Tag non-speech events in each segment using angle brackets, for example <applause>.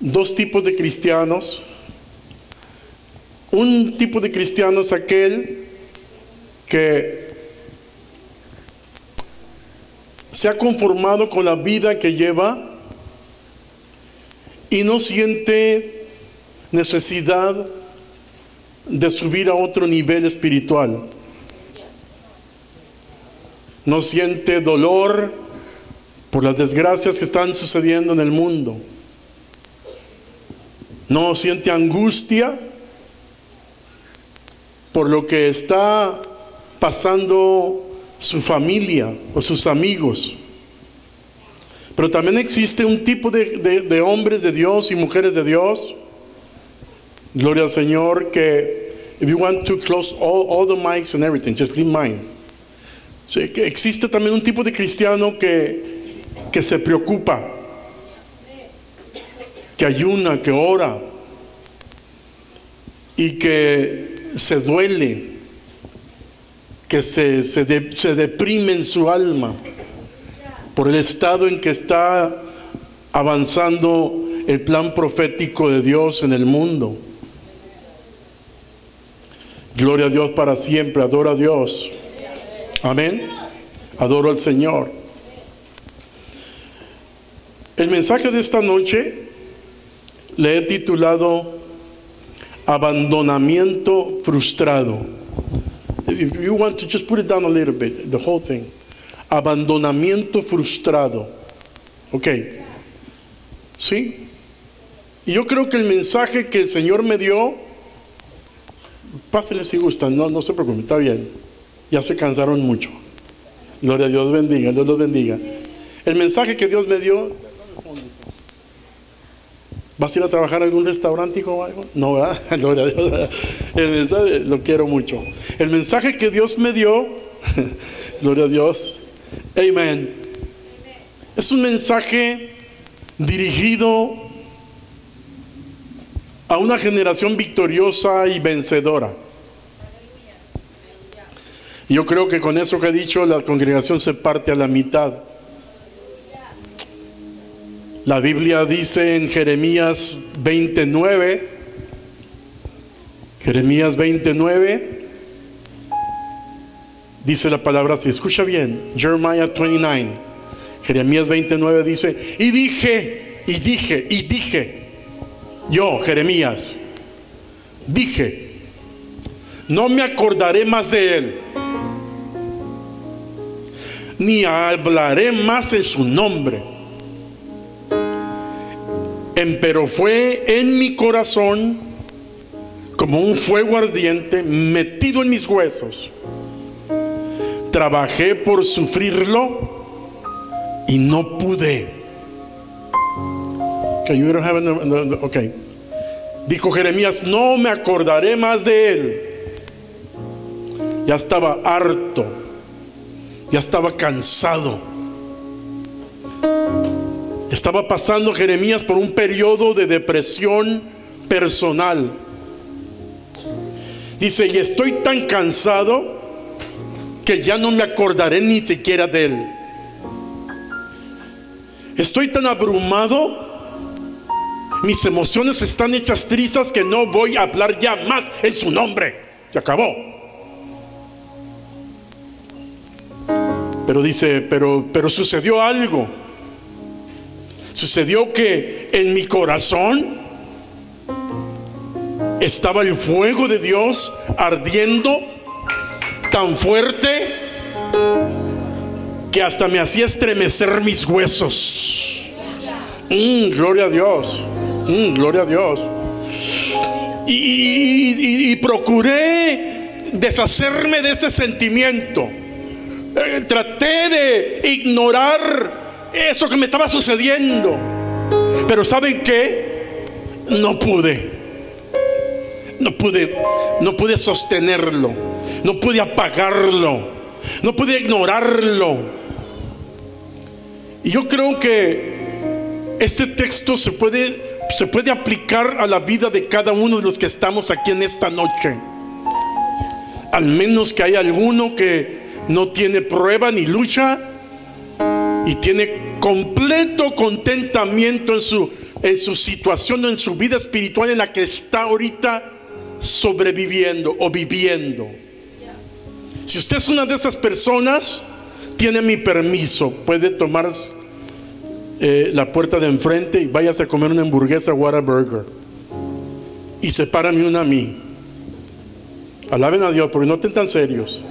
dos tipos de cristianos. Un tipo de cristiano es aquel que se ha conformado con la vida que lleva y no siente necesidad de subir a otro nivel espiritual. No siente dolor por las desgracias que están sucediendo en el mundo. No siente angustia por lo que está pasando su familia o sus amigos. Pero también existe un tipo de, hombres de Dios y mujeres de Dios. Gloria al Señor que if you want to close all, the mics and everything, just leave mine. existe también un tipo de cristiano que, que se preocupa, que ayuna, que ora y que se duele, que se, se, se deprime en su alma por el estado en que está avanzando el plan profético de Dios en el mundo. Gloria a Dios para siempre, adoro a Dios. Amén. Adoro al Señor. El mensaje de esta noche le he titulado Abandonamiento frustrado. If you want to just put it down a little bit, the whole thing abandonamiento frustrado. Ok. ¿Sí? Y yo creo que el mensaje que el Señor me dio, pásenle si gustan, no, no se preocupen, está bien. Ya se cansaron mucho. Gloria a Dios bendiga, Dios los bendiga. El mensaje que Dios me dio, ¿vas a ir a trabajar en algún restaurante, o algo? No, ¿verdad? Gloria a Dios. Lo quiero mucho. El mensaje que Dios me dio, <laughs> gloria a Dios, Amén. Es un mensaje dirigido a una generación victoriosa y vencedora. Yo creo que con eso que he dicho, la congregación se parte a la mitad. La Biblia dice en Jeremías 29, Jeremías 29, Dice la palabra si escucha bien, Jeremiah 29, Jeremías 29 dice, y dije, y dije, y dije, yo, Jeremías, dije, no me acordaré más de él, ni hablaré más en su nombre. Pero fue en mi corazón como un fuego ardiente metido en mis huesos trabajé por sufrirlo y no pude. Okay, Dijo Jeremías, no me acordaré más de él. Ya estaba harto, ya estaba cansado. Estaba pasando Jeremías por un periodo de depresión personal. Dice, y estoy tan cansado que ya no me acordaré ni siquiera de él. Estoy tan abrumado, mis emociones están hechas trizas que no voy a hablar ya más en su nombre. Se acabó. Pero dice, pero, pero sucedió algo. Sucedió que en mi corazón estaba el fuego de Dios ardiendo tan fuerte que hasta me hacía estremecer mis huesos. Mm, gloria a Dios. Mm, gloria a Dios. Y, procuré deshacerme de ese sentimiento. Eh, traté de ignorar eso que me estaba sucediendo. Pero ¿saben qué? No pude. No pude, no pude sostenerlo no pude apagarlo, no pude ignorarlo. Y yo creo que este texto se puede, se puede aplicar a la vida de cada uno de los que estamos aquí en esta noche. Al menos que haya alguno que no tiene prueba ni lucha y tiene completo contentamiento en su, en su situación, en su vida espiritual en la que está ahorita sobreviviendo o viviendo. Si usted es una de esas personas, tiene mi permiso, puede tomar eh, la puerta de enfrente y váyase a comer una hamburguesa Whataburger. Y sepárame una a mí. Alaben a Dios, porque no estén tan serios.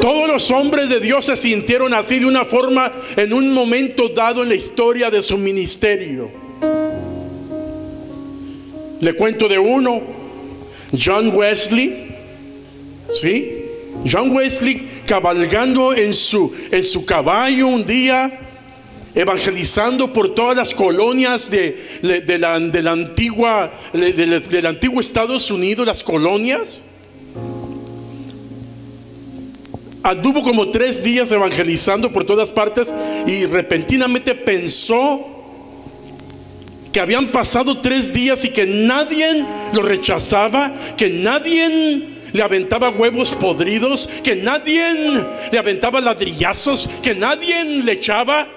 Todos los hombres de Dios se sintieron así de una forma en un momento dado en la historia de su ministerio. Le cuento de uno, John Wesley, ¿sí? John Wesley cabalgando en su, en su caballo un día, evangelizando por todas las colonias de, la, de la, antigua, del antiguo Estados Unidos, las colonias. Anduvo como tres días evangelizando por todas partes y repentinamente pensó que habían pasado tres días y que nadie lo rechazaba, que nadie le aventaba huevos podridos, que nadie le aventaba ladrillazos, que nadie le echaba.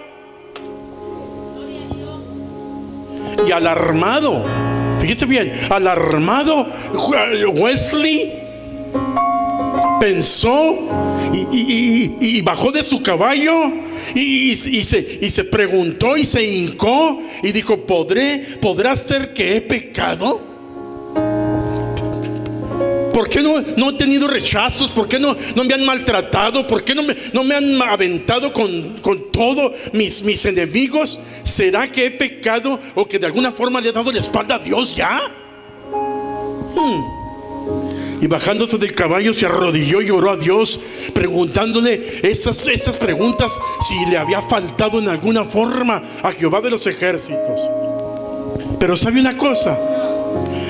Y alarmado, fíjese bien, alarmado, Wesley pensó y, bajó de su caballo y, se, preguntó y se hincó y dijo, ¿podré, ¿podrá ser que he pecado? ¿Por qué no, he tenido rechazos? ¿Por qué no, me han maltratado? ¿Por qué no me, han aventado con, con todos mis, mis enemigos? ¿Será que he pecado o que de alguna forma le he dado la espalda a Dios ya? Hmm. Y bajándose del caballo se arrodilló y oró a Dios, preguntándole esas, esas preguntas si le había faltado en alguna forma a Jehová de los ejércitos. Pero sabe una cosa,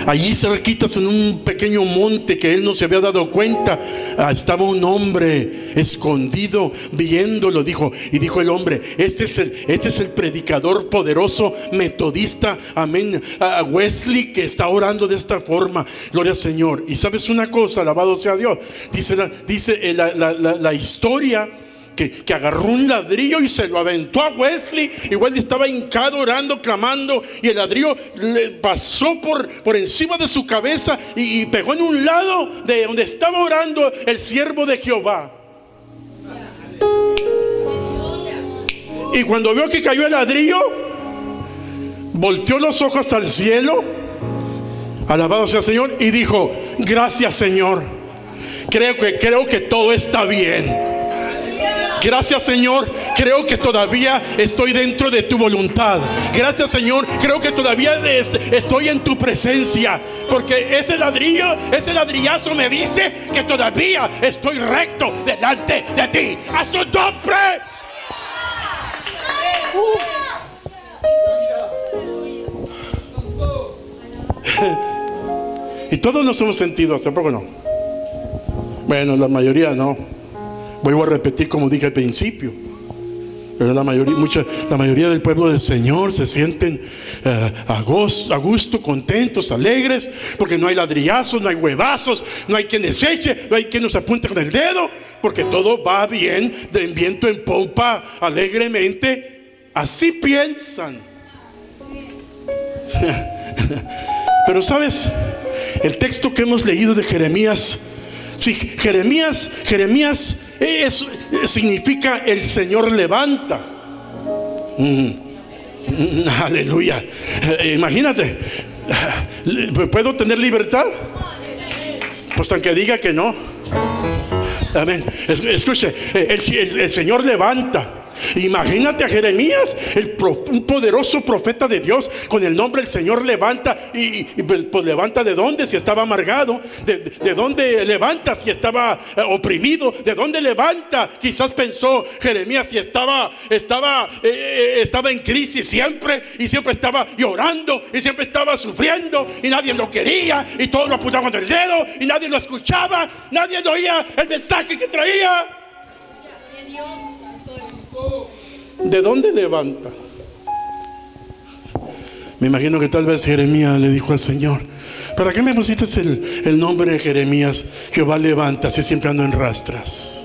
Allí cerquitas en un pequeño monte que él no se había dado cuenta, ah, estaba un hombre escondido viéndolo, dijo, y dijo el hombre, este es el, este es el predicador poderoso metodista, amén, Wesley que está orando de esta forma, gloria al Señor. Y sabes una cosa, alabado sea Dios, dice dice eh, la historia que, agarró un ladrillo y se lo aventó a Wesley. Y Wesley estaba hincado orando, clamando. Y el ladrillo le pasó por, por encima de su cabeza y, pegó en un lado de donde estaba orando el siervo de Jehová. Y cuando vio que cayó el ladrillo, volteó los ojos al cielo, alabado sea el Señor, y dijo, gracias Señor, creo que, creo que todo está bien. Gracias Señor, creo que todavía estoy dentro de tu voluntad. Gracias Señor, creo que todavía estoy en tu presencia. Porque ese ladrillo, ese ladrillazo me dice que todavía estoy recto delante de ti. A su nombre. <laughs> y todos nos hemos sentido, ¿tampoco no? Bueno, la mayoría no. Vuelvo a repetir como dije al principio. La mayoría, mucha, la mayoría del pueblo del Señor se sienten eh, a, gusto, contentos, alegres, porque no hay ladrillazos, no hay huevazos, no hay quien les eche, no hay quien nos apunte con el dedo, porque todo va bien, de viento en pompa, alegremente. Así piensan. <laughs> Pero sabes, el texto que hemos leído de Jeremías, sí, Jeremías, Jeremías eso significa el Señor levanta. Mm. Mm, aleluya. Eh, imagínate, ¿puedo tener libertad? Pues aunque diga que no. Amén. Escuche, el Señor levanta. Imagínate a Jeremías, el un poderoso profeta de Dios, con el nombre del Señor levanta. Y, pues, pues levanta de dónde si estaba amargado, de, dónde levanta si estaba eh, oprimido, de dónde levanta. Quizás pensó Jeremías si estaba, estaba, eh, eh, estaba en crisis siempre y siempre estaba llorando y siempre estaba sufriendo y nadie lo quería y todos lo apuntaban con el dedo y nadie lo escuchaba, nadie oía el mensaje que traía. ¿De dónde levanta? Me imagino que tal vez Jeremías le dijo al Señor, ¿para qué me pusiste el, nombre de Jeremías? Jehová levanta, si siempre ando en rastras.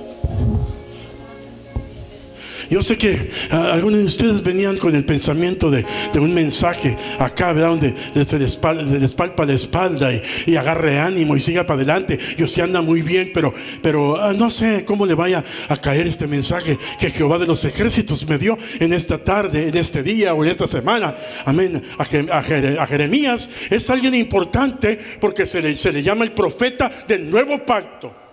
Yo sé que algunos de ustedes venían con el pensamiento de, de un mensaje acá, ¿verdad? Donde se les, pal- se les palpa la espalda y, agarre ánimo y siga para adelante. Yo sí anda muy bien, pero, pero ah, no sé cómo le vaya a caer este mensaje que Jehová de los ejércitos me dio en esta tarde, en este día o en esta semana. Amén. A, a a Jeremías es alguien importante porque se le, se le llama el profeta del nuevo pacto.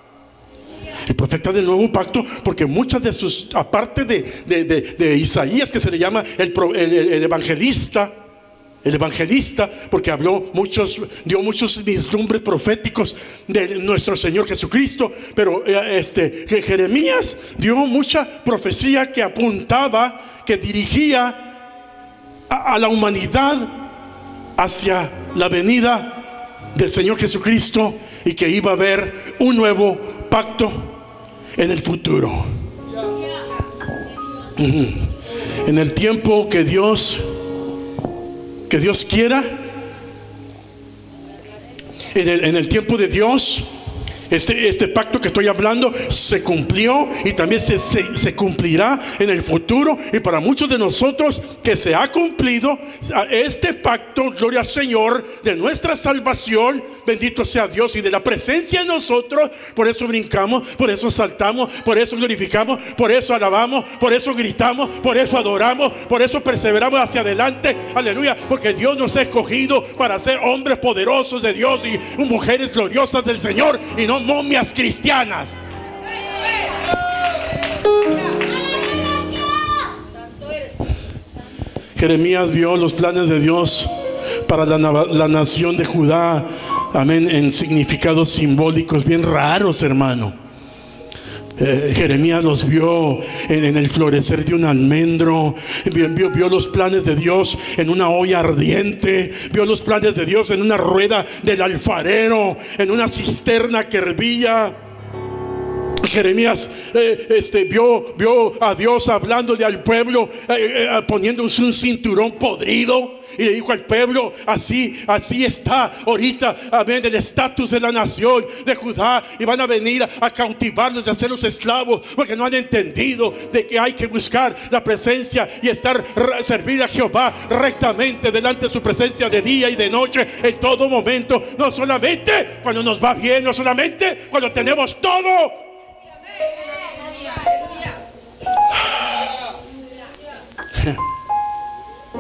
El profeta del nuevo pacto, porque muchas de sus, aparte de, de- de- Isaías, que se le llama el, el- el- el evangelista, el evangelista, porque habló muchos, dio muchos vislumbres proféticos de nuestro Señor Jesucristo, pero eh, este, Je- Jeremías dio mucha profecía que apuntaba, que dirigía a, a la humanidad hacia la venida del Señor Jesucristo y que iba a haber un nuevo pacto en el futuro. En el tiempo que Dios que Dios quiera, en el, en el tiempo de Dios, este, este pacto que estoy hablando se cumplió y también se, se- cumplirá en el futuro. Y para muchos de nosotros que se ha cumplido este pacto, gloria al Señor, de nuestra salvación, bendito sea Dios y de la presencia en nosotros. Por eso brincamos, por eso saltamos, por eso glorificamos, por eso alabamos, por eso gritamos, por eso adoramos, por eso perseveramos hacia adelante. Aleluya, porque Dios nos ha escogido para ser hombres poderosos de Dios y mujeres gloriosas del Señor y no momias cristianas. Jeremías vio los planes de Dios para la, la nación de Judá, amén, en significados simbólicos bien raros, hermano. Eh, Jeremías los vio en, el florecer de un almendro, vio los planes de Dios en una olla ardiente, vio los planes de Dios en una rueda del alfarero, en una cisterna que hervía. Jeremías eh, este, vio, vio a Dios hablándole al pueblo, eh, eh, poniéndose un cinturón podrido. Y le dijo al pueblo, así, así está ahorita, amén, el estatus de la nación de Judá. Y van a venir a, cautivarlos y hacerlos esclavos, porque no han entendido de que hay que buscar la presencia y estar, servir a Jehová rectamente delante de su presencia de día y de noche, en todo momento. No solamente cuando nos va bien, no solamente cuando tenemos todo.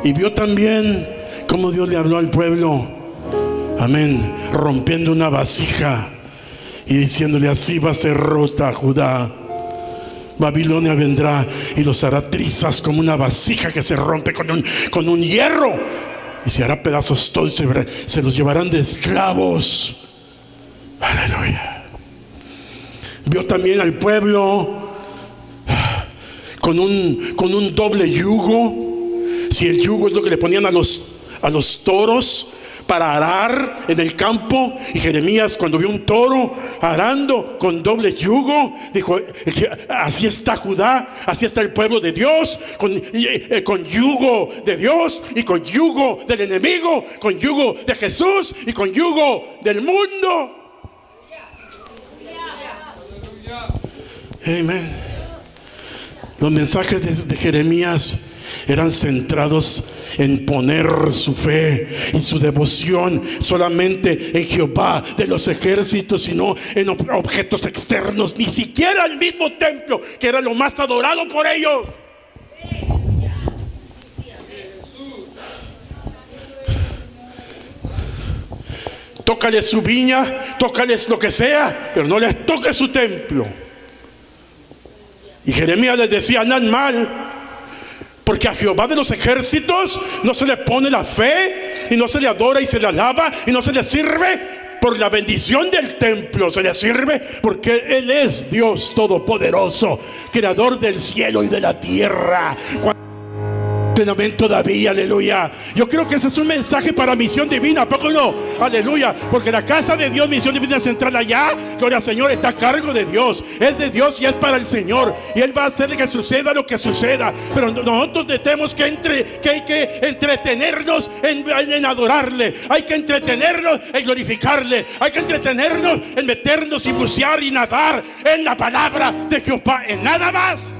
Y vio también cómo Dios le habló al pueblo. Amén. Rompiendo una vasija y diciéndole así va a ser rota Judá. Babilonia vendrá y los hará trizas como una vasija que se rompe con un, con un hierro. Y se hará pedazos todos y se los llevarán de esclavos. Aleluya. Vio también al pueblo con un, con un doble yugo. Si el yugo es lo que le ponían a los, a los toros para arar en el campo. Y Jeremías cuando vio un toro arando con doble yugo, dijo, así está Judá, así está el pueblo de Dios, con, eh, con yugo de Dios y con yugo del enemigo, con yugo de Jesús y con yugo del mundo. Amén. Los mensajes de, Jeremías eran centrados en poner su fe y su devoción solamente en Jehová de los ejércitos, sino en ob- objetos externos, ni siquiera el mismo templo, que era lo más adorado por ellos. Tócales su viña, tócales lo que sea, pero no les toque su templo. Y Jeremías les decía, andan mal, porque a Jehová de los ejércitos no se le pone la fe y no se le adora y se le alaba y no se le sirve por la bendición del templo, se le sirve porque Él es Dios Todopoderoso, creador del cielo y de la tierra. Amén todavía, aleluya. Yo creo que ese es un mensaje para misión divina, ¿a poco no? Aleluya, porque la casa de Dios, misión divina central allá, gloria al Señor, está a cargo de Dios, es de Dios y es para el Señor, y Él va a hacer que suceda lo que suceda. Pero nosotros tenemos que, entre, que hay que entretenernos en, en adorarle, hay que entretenernos en glorificarle, hay que entretenernos en meternos y bucear y nadar en la palabra de Jehová, en nada más.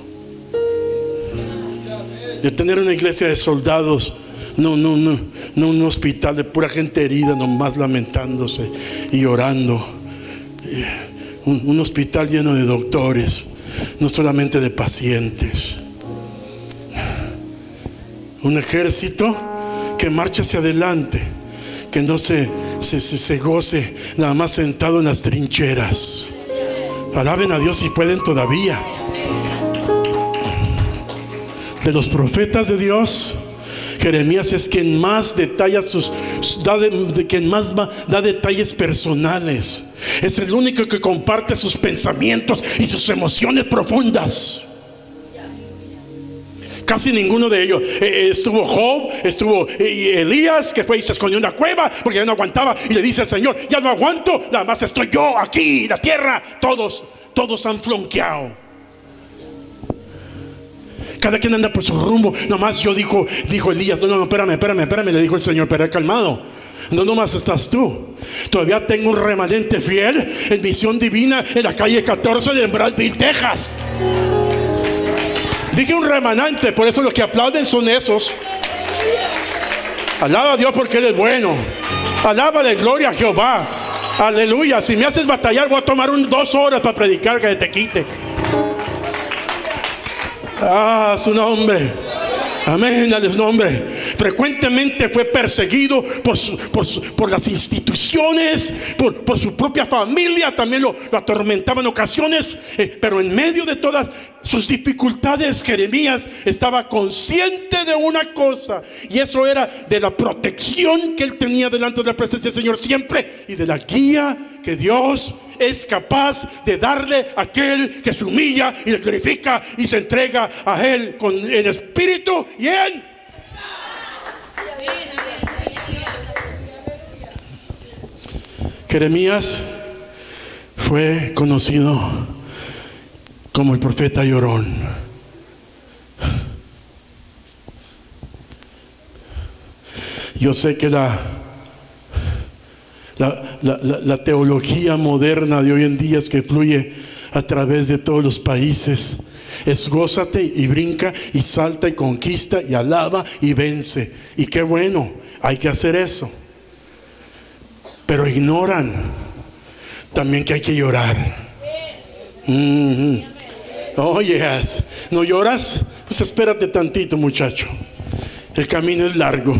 De tener una iglesia de soldados, no, no, no, no un hospital de pura gente herida, nomás lamentándose y llorando. Eh, Un, un hospital lleno de doctores, no solamente de pacientes. Un ejército que marcha hacia adelante, que no se, se, se- se goce nada más sentado en las trincheras. Alaben a Dios si pueden todavía. De los profetas de Dios, Jeremías es quien más detalla sus, da, de- quien más da detalles personales. Es el único que comparte sus pensamientos y sus emociones profundas. Casi ninguno de ellos. Eh, eh, estuvo Job, estuvo eh, Elías, que fue y se escondió en una cueva porque ya no aguantaba. Y le dice al Señor: Ya no aguanto, nada más estoy yo aquí, la tierra. Todos, todos han flonqueado. Cada quien anda por su rumbo. Nomás yo dijo, dijo Elías, no, no, no, espérame, espérame, espérame, le dijo el Señor, pero calmado. No nomás estás tú. Todavía tengo un remanente fiel en misión divina en la calle 14 de Brasville, Texas. Dije un remanente, por eso los que aplauden son esos. Alaba a Dios porque Él es bueno. Alaba de gloria a Jehová. Aleluya. Si me haces batallar, voy a tomar un, dos horas para predicar que te quite. Ah, su nombre. Amén, a su nombre. Frecuentemente fue perseguido por, por, por las instituciones, por, por su propia familia, también lo, lo atormentaba en ocasiones, eh, pero en medio de todas sus dificultades, Jeremías estaba consciente de una cosa, y eso era de la protección que él tenía delante de la presencia del Señor siempre y de la guía que Dios es capaz de darle a aquel que se humilla y le glorifica y se entrega a Él con en espíritu y en. Jeremías fue conocido como el profeta llorón. Yo sé que la la, teología moderna de hoy en día es que fluye a través de todos los países. Es gózate y brinca y salta y conquista y alaba y vence. Y qué bueno, hay que hacer eso. Pero ignoran también que hay que llorar. Mhm. Oh, yes. ¿No lloras? Pues espérate tantito, muchacho. El camino es largo.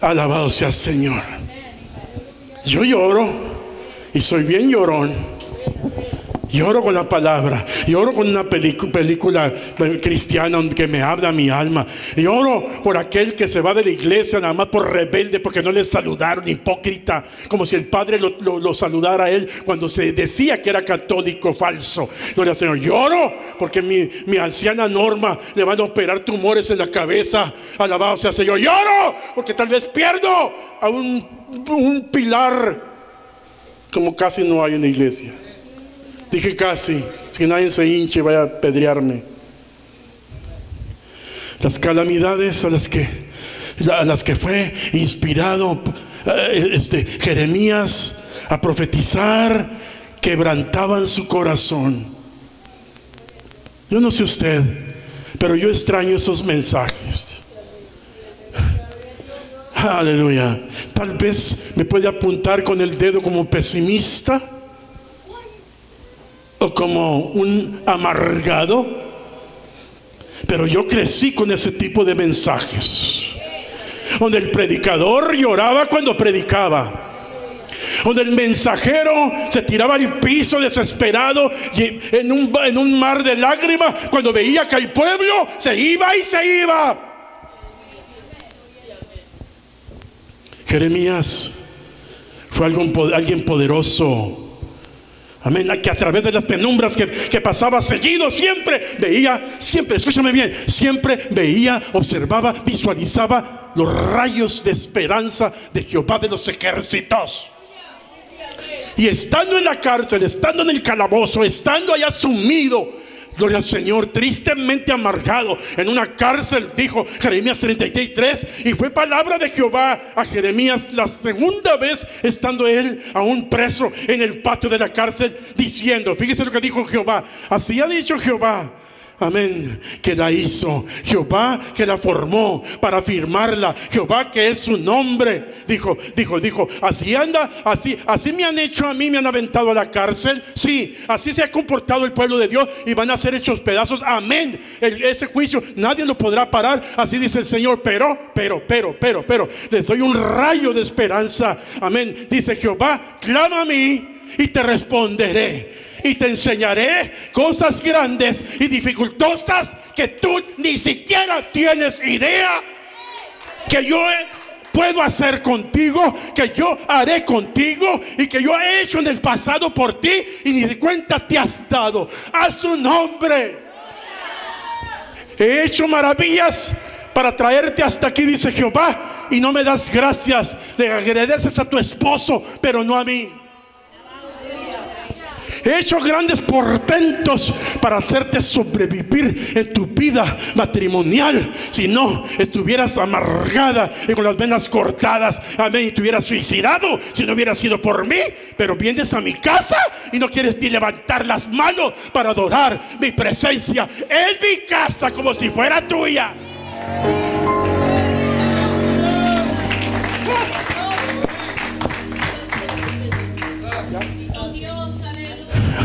Alabado sea el Señor. Yo lloro y soy bien llorón. Lloro con la palabra, lloro con una película cristiana que me habla mi alma. Lloro por aquel que se va de la iglesia nada más por rebelde porque no le saludaron, hipócrita, como si el padre lo, saludara a él cuando se decía que era católico falso. Gloria al Señor. Lloro porque mi, mi anciana Norma le van a operar tumores en la cabeza. Alabado sea Señor. Lloro porque tal vez pierdo a un, un pilar como casi no hay en la iglesia. Dije casi, que nadie se hinche vaya a pedrearme. Las calamidades a las que, a las que fue inspirado eh, este, Jeremías a profetizar quebrantaban su corazón. Yo no sé usted, pero yo extraño esos mensajes. Aleluya. Tal vez me puede apuntar con el dedo como pesimista o como un amargado, pero yo crecí con ese tipo de mensajes, donde el predicador lloraba cuando predicaba. Donde el mensajero se tiraba al piso desesperado y en un, en un mar de lágrimas cuando veía que el pueblo se iba y se iba. Jeremías fue alguien poderoso Amén. Que a través de las penumbras que, que, pasaba seguido, siempre veía, siempre, escúchame bien, siempre veía, observaba, visualizaba los rayos de esperanza de Jehová de los ejércitos. Y estando en la cárcel, estando en el calabozo, estando allá sumido, Gloria al Señor, tristemente amargado. En una cárcel, dijo Jeremías 33, y fue palabra de Jehová a Jeremías la segunda vez estando él aún preso en el patio de la cárcel, diciendo, fíjese lo que dijo Jehová, así ha dicho Jehová, Amén. Que la hizo. Jehová que la formó para firmarla. Jehová que es su nombre. Dijo, dijo, dijo. Así anda, así, así me han hecho a mí, me han aventado a la cárcel. Sí, así se ha comportado el pueblo de Dios y van a ser hechos pedazos. Amén. ese juicio nadie lo podrá parar. Así dice el Señor. Pero, pero, pero, pero, pero, les doy un rayo de esperanza. Amén. Dice Jehová, clama a mí y te responderé y te enseñaré cosas grandes y dificultosas que tú ni siquiera tienes idea que yo puedo hacer contigo, que yo haré contigo y que yo he hecho en el pasado por ti y ni de cuenta te has dado. A su nombre. He hecho maravillas para traerte hasta aquí, dice Jehová, y no me das gracias. Le agradeces a tu esposo, pero no a mí. He hecho grandes portentos para hacerte sobrevivir en tu vida matrimonial. Si no, estuvieras amargada y con las venas cortadas. Amén. Y te hubieras suicidado si no hubiera sido por mí. Pero vienes a mi casa y no quieres ni levantar las manos para adorar mi presencia en mi casa como si fuera tuya.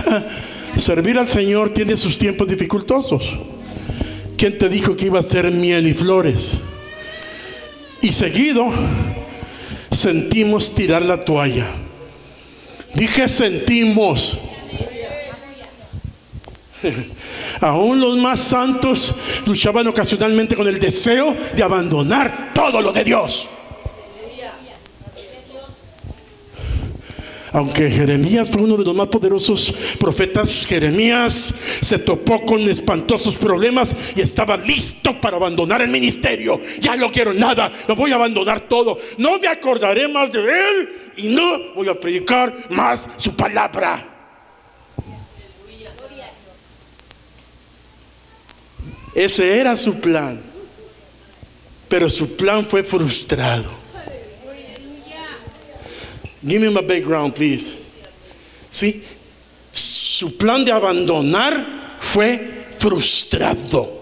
<laughs> Servir al Señor tiene sus tiempos dificultosos. ¿Quién te dijo que iba a ser miel y flores? Y seguido sentimos tirar la toalla. Dije sentimos. <laughs> Aún los más santos luchaban ocasionalmente con el deseo de abandonar todo lo de Dios. Aunque Jeremías fue uno de los más poderosos profetas, Jeremías se topó con espantosos problemas y estaba listo para abandonar el ministerio. Ya no quiero nada, lo voy a abandonar todo. No me acordaré más de él y no voy a predicar más su palabra. Ese era su plan, pero su plan fue frustrado. Give me my background, please. ¿Sí? Su plan de abandonar fue frustrado.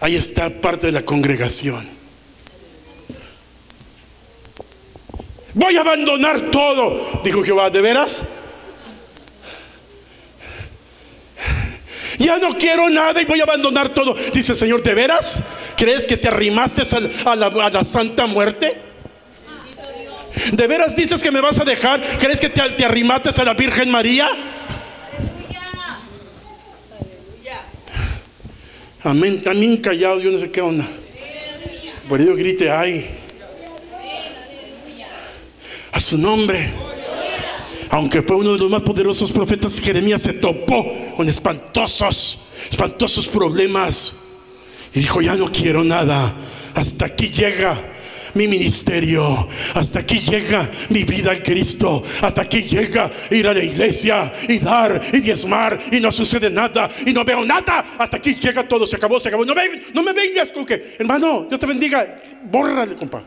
Ahí está parte de la congregación. Voy a abandonar todo, dijo Jehová, ¿de veras? Ya no quiero nada y voy a abandonar todo. Dice el Señor, ¿de veras? ¿Crees que te arrimaste a la, a la santa muerte? ¿De veras dices que me vas a dejar? ¿Crees que te, te arrimates a la Virgen María? Amén, también callado, yo no sé qué onda. Por ello grite, ay. A su nombre. Aunque fue uno de los más poderosos profetas, Jeremías se topó con espantosos, espantosos problemas. Y dijo, ya no quiero nada. Hasta aquí llega mi ministerio. Hasta aquí llega mi vida en Cristo. Hasta aquí llega ir a la iglesia y dar y diezmar y no sucede nada y no veo nada. Hasta aquí llega todo. Se acabó, se acabó. No me, no me vengas con que, hermano, Dios te bendiga. Bórrale, compa.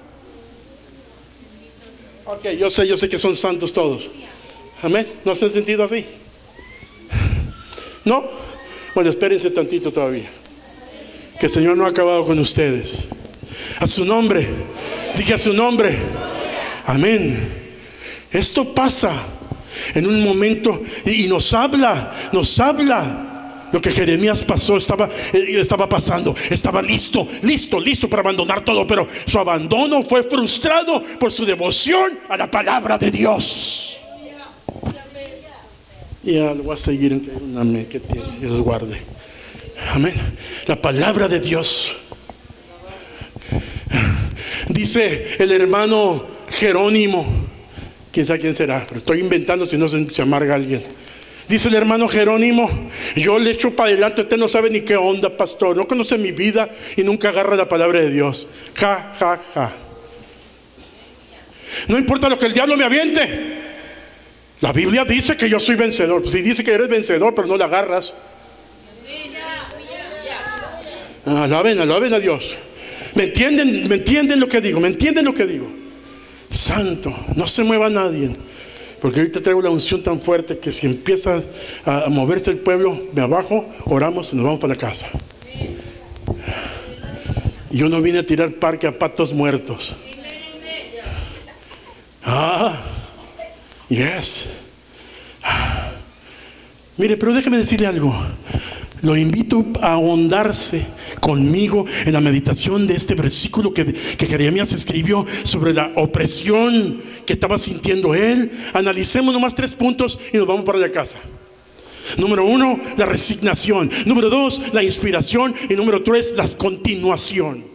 Ok, yo sé, yo sé que son santos todos. Amén. ¿No se han sentido así? ¿No? Bueno, espérense tantito todavía. Que el Señor no ha acabado con ustedes. A su nombre. Dije a su nombre. Amén. Esto pasa en un momento y, nos habla, nos habla. Lo que Jeremías pasó estaba, eh, estaba pasando, estaba listo, listo, listo para abandonar todo, pero su abandono fue frustrado por su devoción a la palabra de Dios. Ya lo voy a seguir en que Dios guarde. Amén. La palabra de Dios Dice el hermano Jerónimo, quién sabe quién será, pero estoy inventando si no se, se amarga alguien. Dice el hermano Jerónimo, yo le echo para adelante, usted no sabe ni qué onda, pastor, no conoce mi vida y nunca agarra la palabra de Dios. Ja, ja, ja. No importa lo que el diablo me aviente. La Biblia dice que yo soy vencedor. Si dice que eres vencedor, pero no la agarras. Alaben, alaben a Dios. ¿Me entienden? ¿Me entienden lo que digo? ¿Me entienden lo que digo? Santo, no se mueva nadie. Porque ahorita traigo la unción tan fuerte que si empieza a moverse el pueblo de abajo, oramos y nos vamos para la casa. Yo no vine a tirar parque a patos muertos. Ah, yes. Mire, pero déjeme decirle algo. Lo invito a ahondarse conmigo en la meditación de este versículo que, que Jeremías escribió sobre la opresión que estaba sintiendo él. Analicemos nomás tres puntos y nos vamos para la casa. Número uno, la resignación. Número dos, la inspiración. Y número tres, la continuación.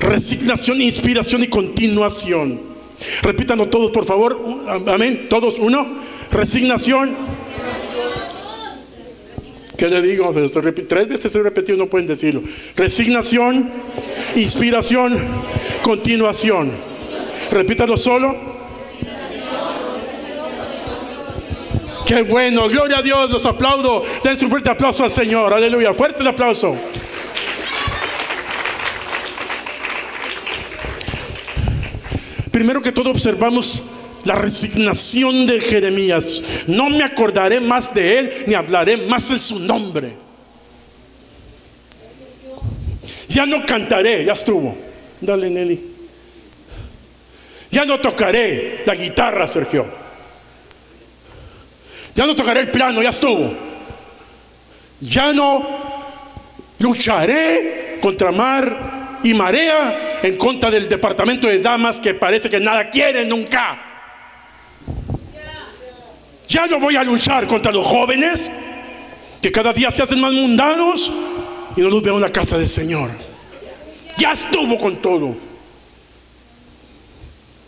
Resignación, inspiración y continuación. Repítanlo todos, por favor. Amén. Todos, uno. Resignación, ¿Qué le digo? tres veces he repetido, no pueden decirlo. Resignación, inspiración, continuación. Repítalo solo. Qué bueno, gloria a Dios, los aplaudo. Dense un fuerte aplauso al Señor, aleluya. Fuerte el aplauso. Primero que todo observamos la resignación de Jeremías. No me acordaré más de él ni hablaré más en su nombre. Ya no cantaré, ya estuvo. Dale, Nelly. Ya no tocaré la guitarra, Sergio. Ya no tocaré el piano, ya estuvo. Ya no lucharé contra mar y marea en contra del departamento de damas que parece que nada quiere nunca. Ya no voy a luchar contra los jóvenes que cada día se hacen más mundanos y no los veo en la casa del Señor. Ya estuvo con todo.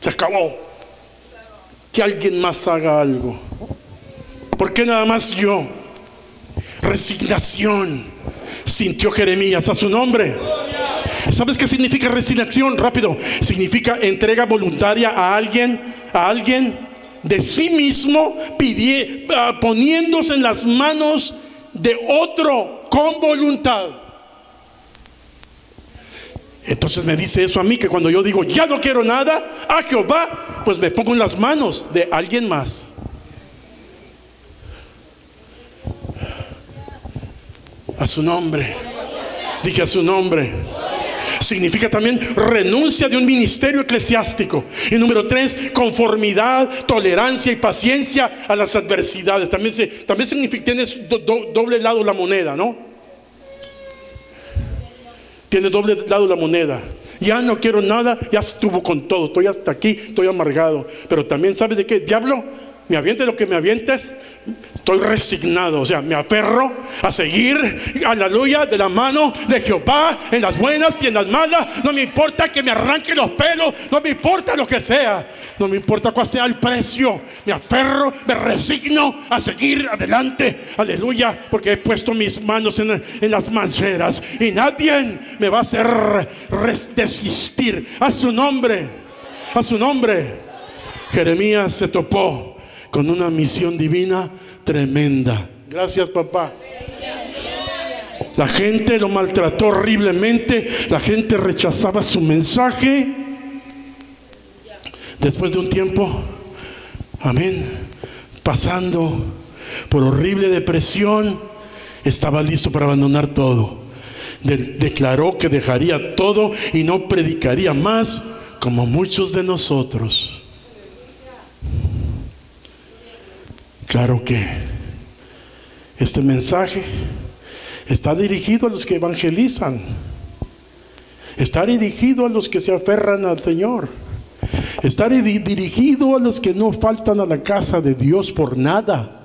Se acabó. Que alguien más haga algo. ¿Por qué nada más yo? Resignación. Sintió Jeremías a su nombre. ¿Sabes qué significa resignación? Rápido. Significa entrega voluntaria a alguien, a alguien de sí mismo, ah, poniéndose en las manos de otro con voluntad. Entonces me dice eso a mí, que cuando yo digo, ya no quiero nada, a Jehová, pues me pongo en las manos de alguien más. A su nombre. Dije a su nombre significa también renuncia de un ministerio eclesiástico. Y número tres, conformidad, tolerancia y paciencia a las adversidades. También, se, también significa, tienes doble lado la moneda, ¿no? Tiene doble lado la moneda. Ya no quiero nada, ya estuvo con todo, estoy hasta aquí, estoy amargado. Pero también, ¿sabes de qué? Diablo, me aviente lo que me avientes, Estoy resignado, o sea, me aferro a seguir, aleluya, de la mano de Jehová en las buenas y en las malas. No me importa que me arranque los pelos, no me importa lo que sea, no me importa cuál sea el precio. Me aferro, me resigno a seguir adelante, aleluya, porque he puesto mis manos en, las manceras y nadie me va a hacer desistir. A su nombre, a su nombre. Jeremías se topó con una misión divina tremenda. Gracias, papá. La gente lo maltrató horriblemente, la gente rechazaba su mensaje. Después de un tiempo, amén, pasando por horrible depresión, estaba listo para abandonar todo. declaró que dejaría todo y no predicaría más como muchos de nosotros. Claro que este mensaje está dirigido a los que evangelizan. Está dirigido a los que se aferran al Señor. Está dirigido a los que no faltan a la casa de Dios por nada.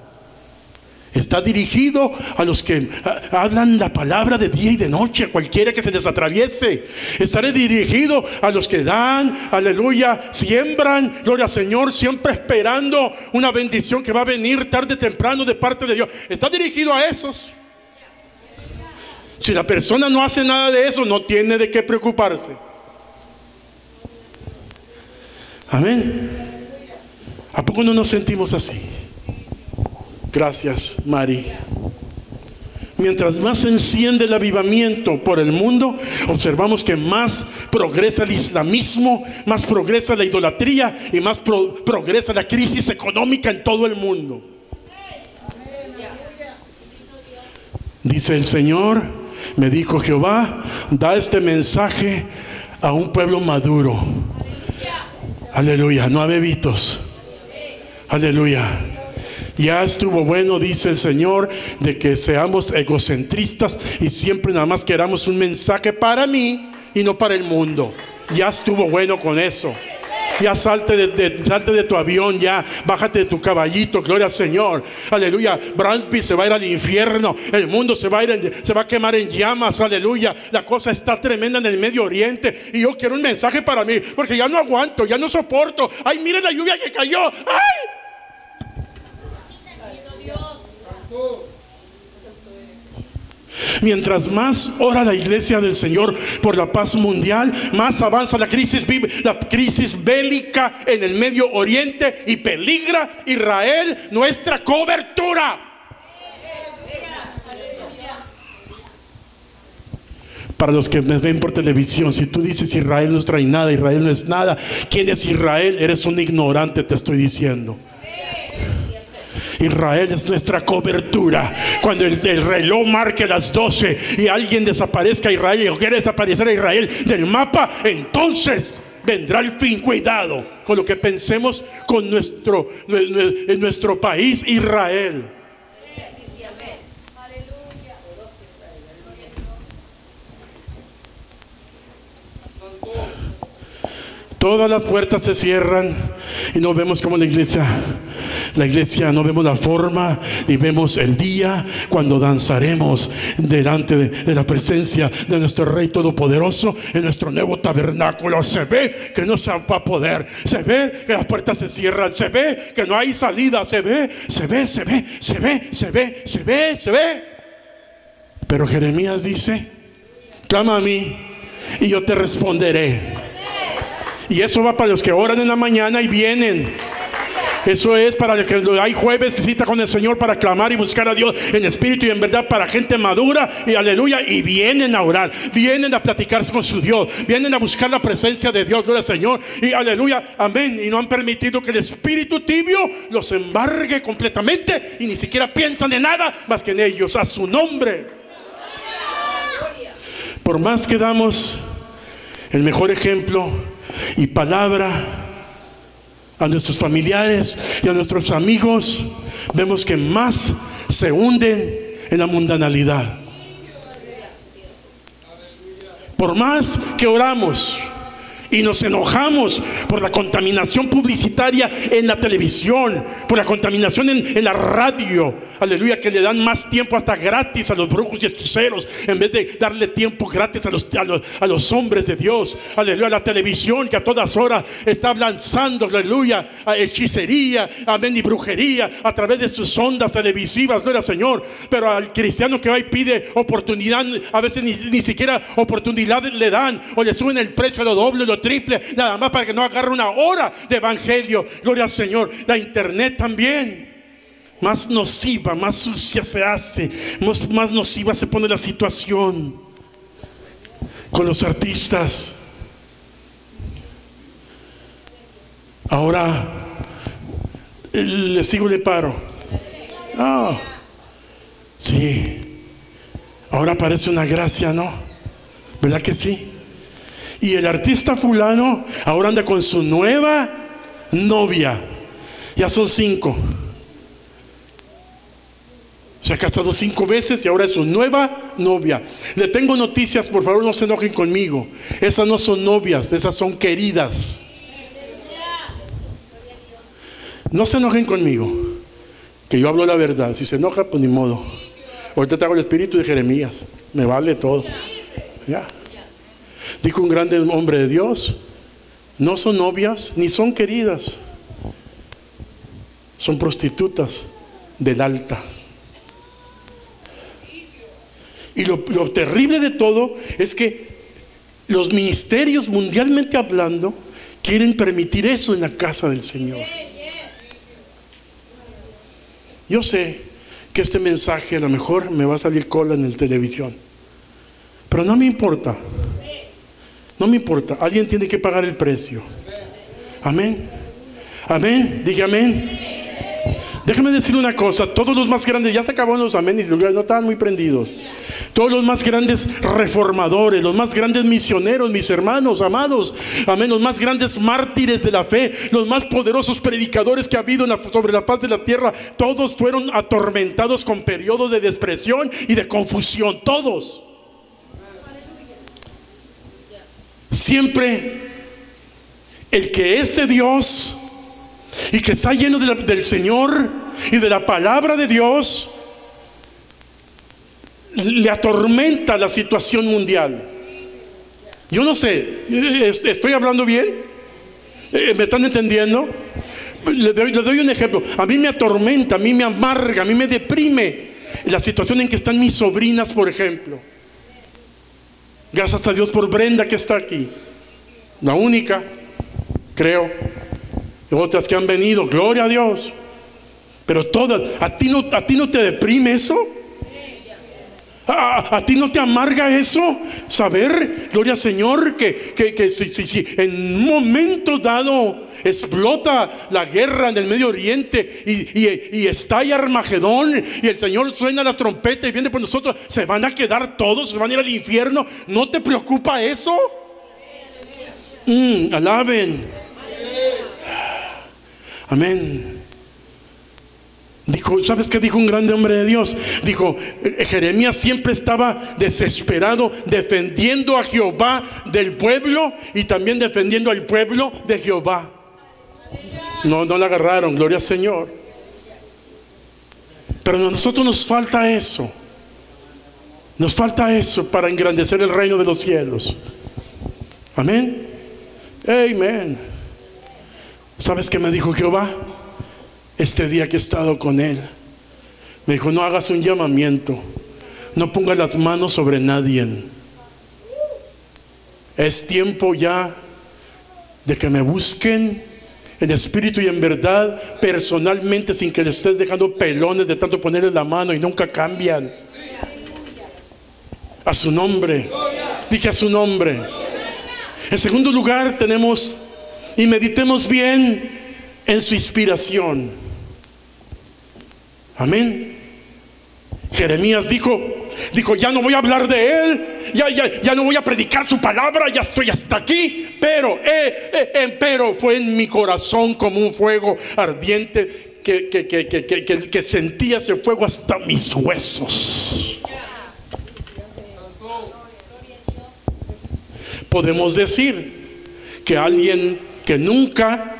Está dirigido a los que hablan la palabra de día y de noche, a cualquiera que se les atraviese. Estaré dirigido a los que dan, aleluya, siembran, gloria al Señor, siempre esperando una bendición que va a venir tarde o temprano de parte de Dios. Está dirigido a esos. Si la persona no hace nada de eso, no tiene de qué preocuparse. Amén. ¿A poco no nos sentimos así? Gracias, Mari. Mientras más se enciende el avivamiento por el mundo, observamos que más progresa el islamismo, más progresa la idolatría y más progresa la crisis económica en todo el mundo. Dice el Señor, me dijo Jehová, da este mensaje a un pueblo maduro. Aleluya, no a bebitos. Aleluya. Ya estuvo bueno, dice el Señor, de que seamos egocentristas y siempre nada más queramos un mensaje para mí y no para el mundo. Ya estuvo bueno con eso. Ya salte de, tu avión, ya bájate de tu caballito, gloria al Señor. Aleluya. Brad se va a ir al infierno. El mundo se va a ir, se va a quemar en llamas. Aleluya. La cosa está tremenda en el Medio Oriente. Y yo quiero un mensaje para mí, porque ya no aguanto, ya no soporto. Ay, miren la lluvia que cayó. Ay. Mientras más ora la iglesia del Señor por la paz mundial, más avanza la crisis, la bélica en el Medio Oriente y peligra Israel nuestra cobertura. Para los que me ven por televisión, si tú dices Israel no trae nada, Israel no es nada, ¿quién es Israel? Eres un ignorante, te estoy diciendo. Israel es nuestra cobertura. Cuando el, reloj marque las 12 y alguien desaparezca a Israel o quiere desaparecer a Israel del mapa, entonces vendrá el fin. Cuidado con lo que pensemos con nuestro, nuestro país, Israel. Todas las puertas se cierran y no vemos como la iglesia, la iglesia no vemos la forma ni vemos el día cuando danzaremos delante de, la presencia de nuestro Rey Todopoderoso en nuestro nuevo tabernáculo. Se ve que no se va a poder, se ve que las puertas se cierran, se ve que no hay salida, se ve, se ve, se ve, se ve, se ve, se ve, se ve. Pero Jeremías dice, clama a mí y yo te responderé y eso va para los que oran en la mañana y vienen. Eso es para los que hay jueves cita con el Señor para clamar y buscar a Dios en espíritu y en verdad para gente madura y aleluya. Y vienen a orar, vienen a platicarse con su Dios, vienen a buscar la presencia de Dios, gloria al Señor. Y aleluya, amén. Y no han permitido que el espíritu tibio los embargue completamente y ni siquiera piensan en nada más que en ellos, a su nombre. Por más que damos el mejor ejemplo y palabra a nuestros familiares y a nuestros amigos, vemos que más se hunden en la mundanalidad. Por más que oramos, y nos enojamos por la contaminación publicitaria en la televisión, por la contaminación en, la radio. Aleluya, que le dan más tiempo hasta gratis a los brujos y hechiceros en vez de darle tiempo gratis a los, a los, hombres de Dios. Aleluya, la televisión que a todas horas está lanzando, aleluya, a hechicería, amén, y brujería a través de sus ondas televisivas, gloria al Señor. Pero al cristiano que va y pide oportunidad, a veces ni, ni siquiera oportunidad le dan o le suben el precio a lo doble, lo triple, nada más para que no agarre una hora de evangelio. Gloria al Señor. La internet también. Más nociva, más sucia se hace, más, más nociva se pone la situación con los artistas. Ahora le sigo de paro. Ah, sí. Ahora parece una gracia, ¿no? ¿Verdad que sí? Y el artista fulano ahora anda con su nueva novia. Ya son cinco. Se ha casado cinco veces y ahora es su nueva novia. Le tengo noticias, por favor no se enojen conmigo. Esas no son novias, esas son queridas. No se enojen conmigo. que yo hablo la verdad. Si se enoja, pues ni modo. Ahorita te hago el espíritu de Jeremías. Me vale todo. Ya. Dijo un grande hombre de Dios. No son novias ni son queridas. Son prostitutas del alta. Y lo, terrible de todo es que los ministerios mundialmente hablando quieren permitir eso en la casa del Señor. Yo sé que este mensaje a lo mejor me va a salir cola en la televisión, pero no me importa. No me importa. Alguien tiene que pagar el precio. Amén. Amén. Dije amén. Déjame decir una cosa, todos los más grandes, ya se acabaron los amén y no estaban muy prendidos. Todos los más grandes reformadores, los más grandes misioneros, mis hermanos amados, amén, los más grandes mártires de la fe, los más poderosos predicadores que ha habido sobre la paz de la tierra, todos fueron atormentados con periodos de depresión y de confusión, todos. Siempre el que es de Dios y que está lleno del Señor y de la palabra de Dios, le atormenta la situación mundial. Yo no sé, ¿estoy hablando bien? Eh, ¿Me están entendiendo? Le doy, le doy, un ejemplo. A mí me atormenta, a mí me amarga, a mí me deprime la situación en que están mis sobrinas, por ejemplo. Gracias a Dios por Brenda que está aquí. La única, creo. Otras que han venido, gloria a Dios. Pero todas, ¿a ti no, a ti no te deprime eso? ¿A, ti no te amarga eso? Saber, gloria al Señor, que, que, si, en un momento dado explota la guerra en el Medio Oriente y, y, y Armagedón y el Señor suena la trompeta y viene por nosotros, se van a quedar todos, se van a ir al infierno. ¿No te preocupa eso? Mm, alaben. Amén. Dijo, ¿sabes qué dijo un grande hombre de Dios? Dijo, eh, Jeremías siempre estaba desesperado defendiendo a Jehová del pueblo y también defendiendo al pueblo de Jehová. No, no la agarraron, gloria al Señor. Pero a nosotros nos falta eso. Nos falta eso para engrandecer el reino de los cielos. Amén. Amén. ¿Sabes qué me dijo Jehová? este día que he estado con Él. Me dijo, no hagas un llamamiento, no pongas las manos sobre nadie. Es tiempo ya de que me busquen en espíritu y en verdad, personalmente, sin que le estés dejando pelones de tanto ponerle la mano y nunca cambian. A su nombre. Dije a su nombre. En segundo lugar, tenemos y meditemos bien en su inspiración. Amén. Jeremías dijo, dijo, ya no voy a hablar de él, ya, ya, ya no voy a predicar su palabra, ya estoy hasta aquí, pero, eh, eh, eh, pero fue en mi corazón como un fuego ardiente que, que, que, que sentía ese fuego hasta mis huesos. Podemos decir que alguien que nunca,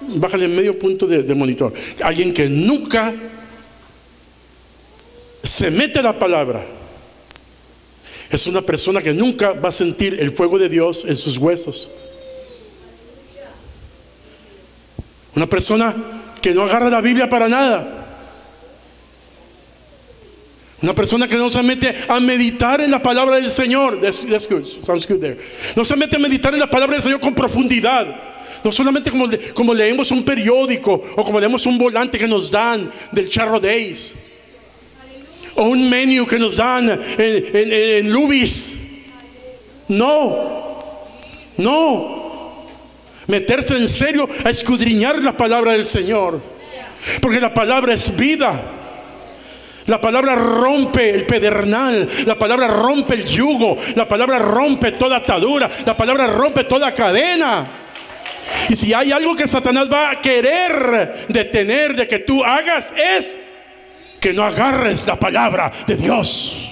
bájale medio punto de, de monitor, alguien que nunca se mete la palabra, es una persona que nunca va a sentir el fuego de Dios en sus huesos. Una persona que no agarra la Biblia para nada. Una persona que no se mete a meditar en la palabra del Señor. No se mete a meditar en la palabra del Señor con profundidad. No solamente como, como leemos un periódico o como leemos un volante que nos dan del Charro Days o un menú que nos dan en, en, Lubis. No, no. Meterse en serio a escudriñar la palabra del Señor. Porque la palabra es vida. La palabra rompe el pedernal, la palabra rompe el yugo, la palabra rompe toda atadura, la palabra rompe toda cadena. Y si hay algo que Satanás va a querer detener de que tú hagas es que no agarres la palabra de Dios.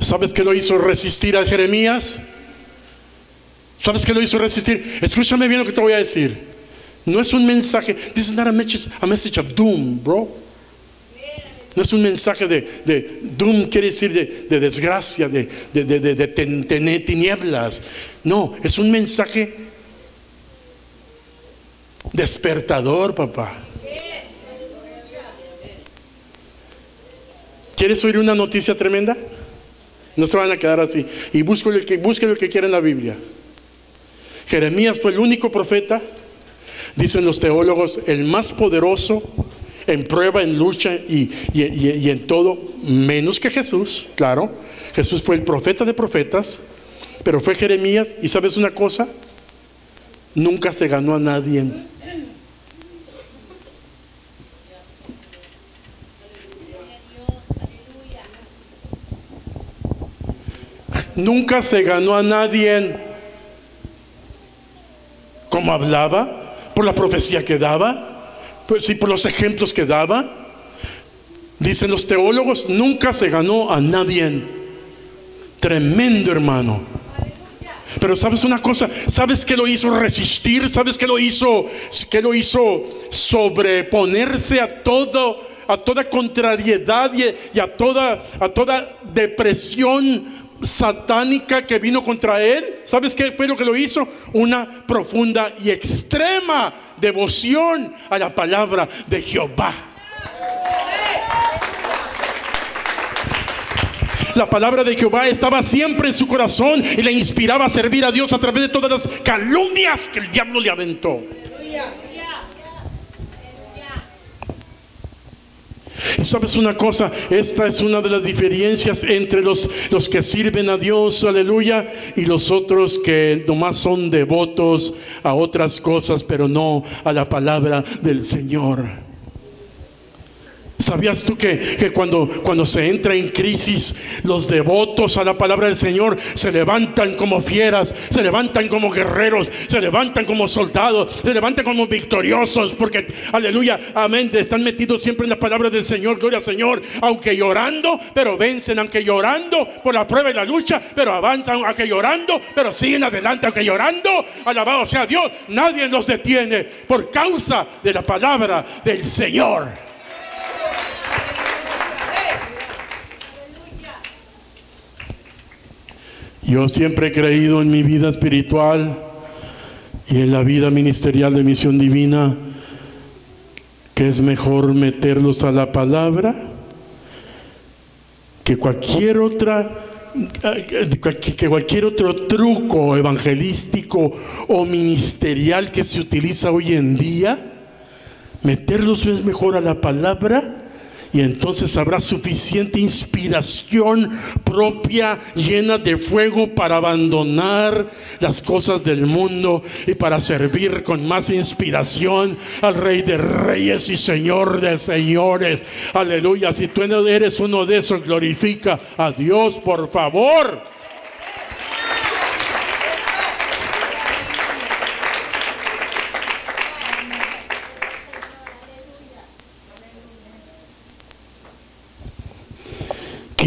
¿Sabes qué lo hizo resistir a Jeremías? ¿Sabes qué lo hizo resistir? Escúchame bien lo que te voy a decir. No es un mensaje. This is not a message, a message of doom, bro. No es un mensaje de, de doom, quiere decir de, de desgracia, de, de, tinieblas. No, es un mensaje despertador, papá. ¿Quieres oír una noticia tremenda? No se van a quedar así. Y busquen el que, busquen que quiera en la Biblia. Jeremías fue el único profeta, dicen los teólogos, el más poderoso en prueba, en lucha y, y- y- y en todo, menos que Jesús, claro. Jesús fue el profeta de profetas, pero fue Jeremías. ¿Y sabes una cosa? Nunca se ganó a nadie. Nunca se ganó a nadie. Como hablaba, por la profecía que daba, pues sí, por los ejemplos que daba. Dicen los teólogos, nunca se ganó a nadie. Tremendo hermano. Pero sabes una cosa, sabes que lo hizo resistir, sabes que lo hizo, que lo hizo sobreponerse a todo, a toda contrariedad y, y a toda, a toda depresión satánica que vino contra él. ¿Sabes qué fue lo que lo hizo? Una profunda y extrema devoción a la palabra de Jehová. La palabra de Jehová estaba siempre en su corazón y le inspiraba a servir a Dios a través de todas las calumnias que el diablo le aventó. Y sabes una cosa, esta es una de las diferencias entre los, los que sirven a Dios, aleluya, y los otros que nomás son devotos a otras cosas, pero no a la palabra del Señor. ¿Sabías tú que, que cuando, cuando se entra en crisis, los devotos a la palabra del Señor se levantan como fieras, se levantan como guerreros, se levantan como soldados, se levantan como victoriosos, porque, aleluya, amén, están metidos siempre en la palabra del Señor, gloria al Señor, aunque llorando, pero vencen, aunque llorando por la prueba y la lucha, pero avanzan, aunque llorando, pero siguen adelante, aunque llorando, alabado sea Dios, nadie los detiene por causa de la palabra del Señor. Yo siempre he creído en mi vida espiritual y en la vida ministerial de misión divina que es mejor meterlos a la palabra que cualquier otra que cualquier otro truco evangelístico o ministerial que se utiliza hoy en día. Meterlos es mejor a la palabra y entonces habrá suficiente inspiración propia llena de fuego para abandonar las cosas del mundo y para servir con más inspiración al Rey de Reyes y Señor de Señores. Aleluya. Si tú eres uno de esos, glorifica a Dios, por favor.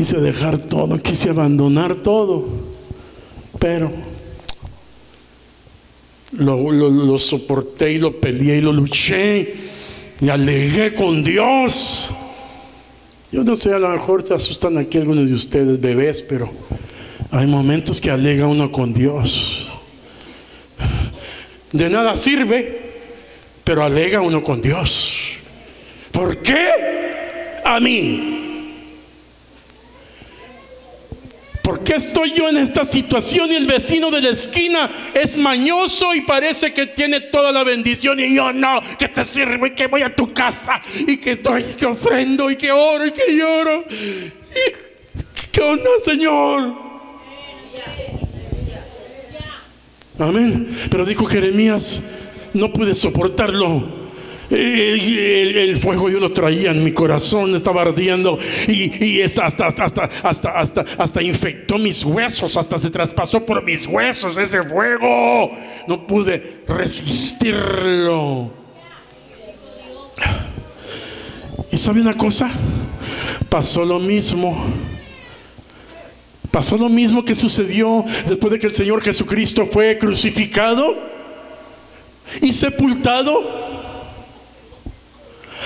Quise dejar todo, quise abandonar todo, pero lo, soporté y lo peleé y lo luché y alegué con Dios. Yo no sé, a lo mejor te asustan aquí algunos de ustedes, bebés, pero hay momentos que alega uno con Dios. De nada sirve, pero alega uno con Dios. ¿Por qué? A mí. ¿Por qué estoy yo en esta situación y el vecino de la esquina es mañoso y parece que tiene toda la bendición y yo no, que te sirvo y que voy a tu casa y que doy, que ofrendo y que oro y que lloro? Y- ¿Qué onda, Señor? Amén. Pero dijo Jeremías, no pude soportarlo. El, fuego yo lo traía en mi corazón, estaba ardiendo y, hasta, hasta, hasta, hasta, hasta, hasta infectó mis huesos, hasta se traspasó por mis huesos ese fuego. No pude resistirlo. ¿Y sabe una cosa? Pasó lo mismo Pasó lo mismo que sucedió después de que el Señor Jesucristo fue crucificado y sepultado.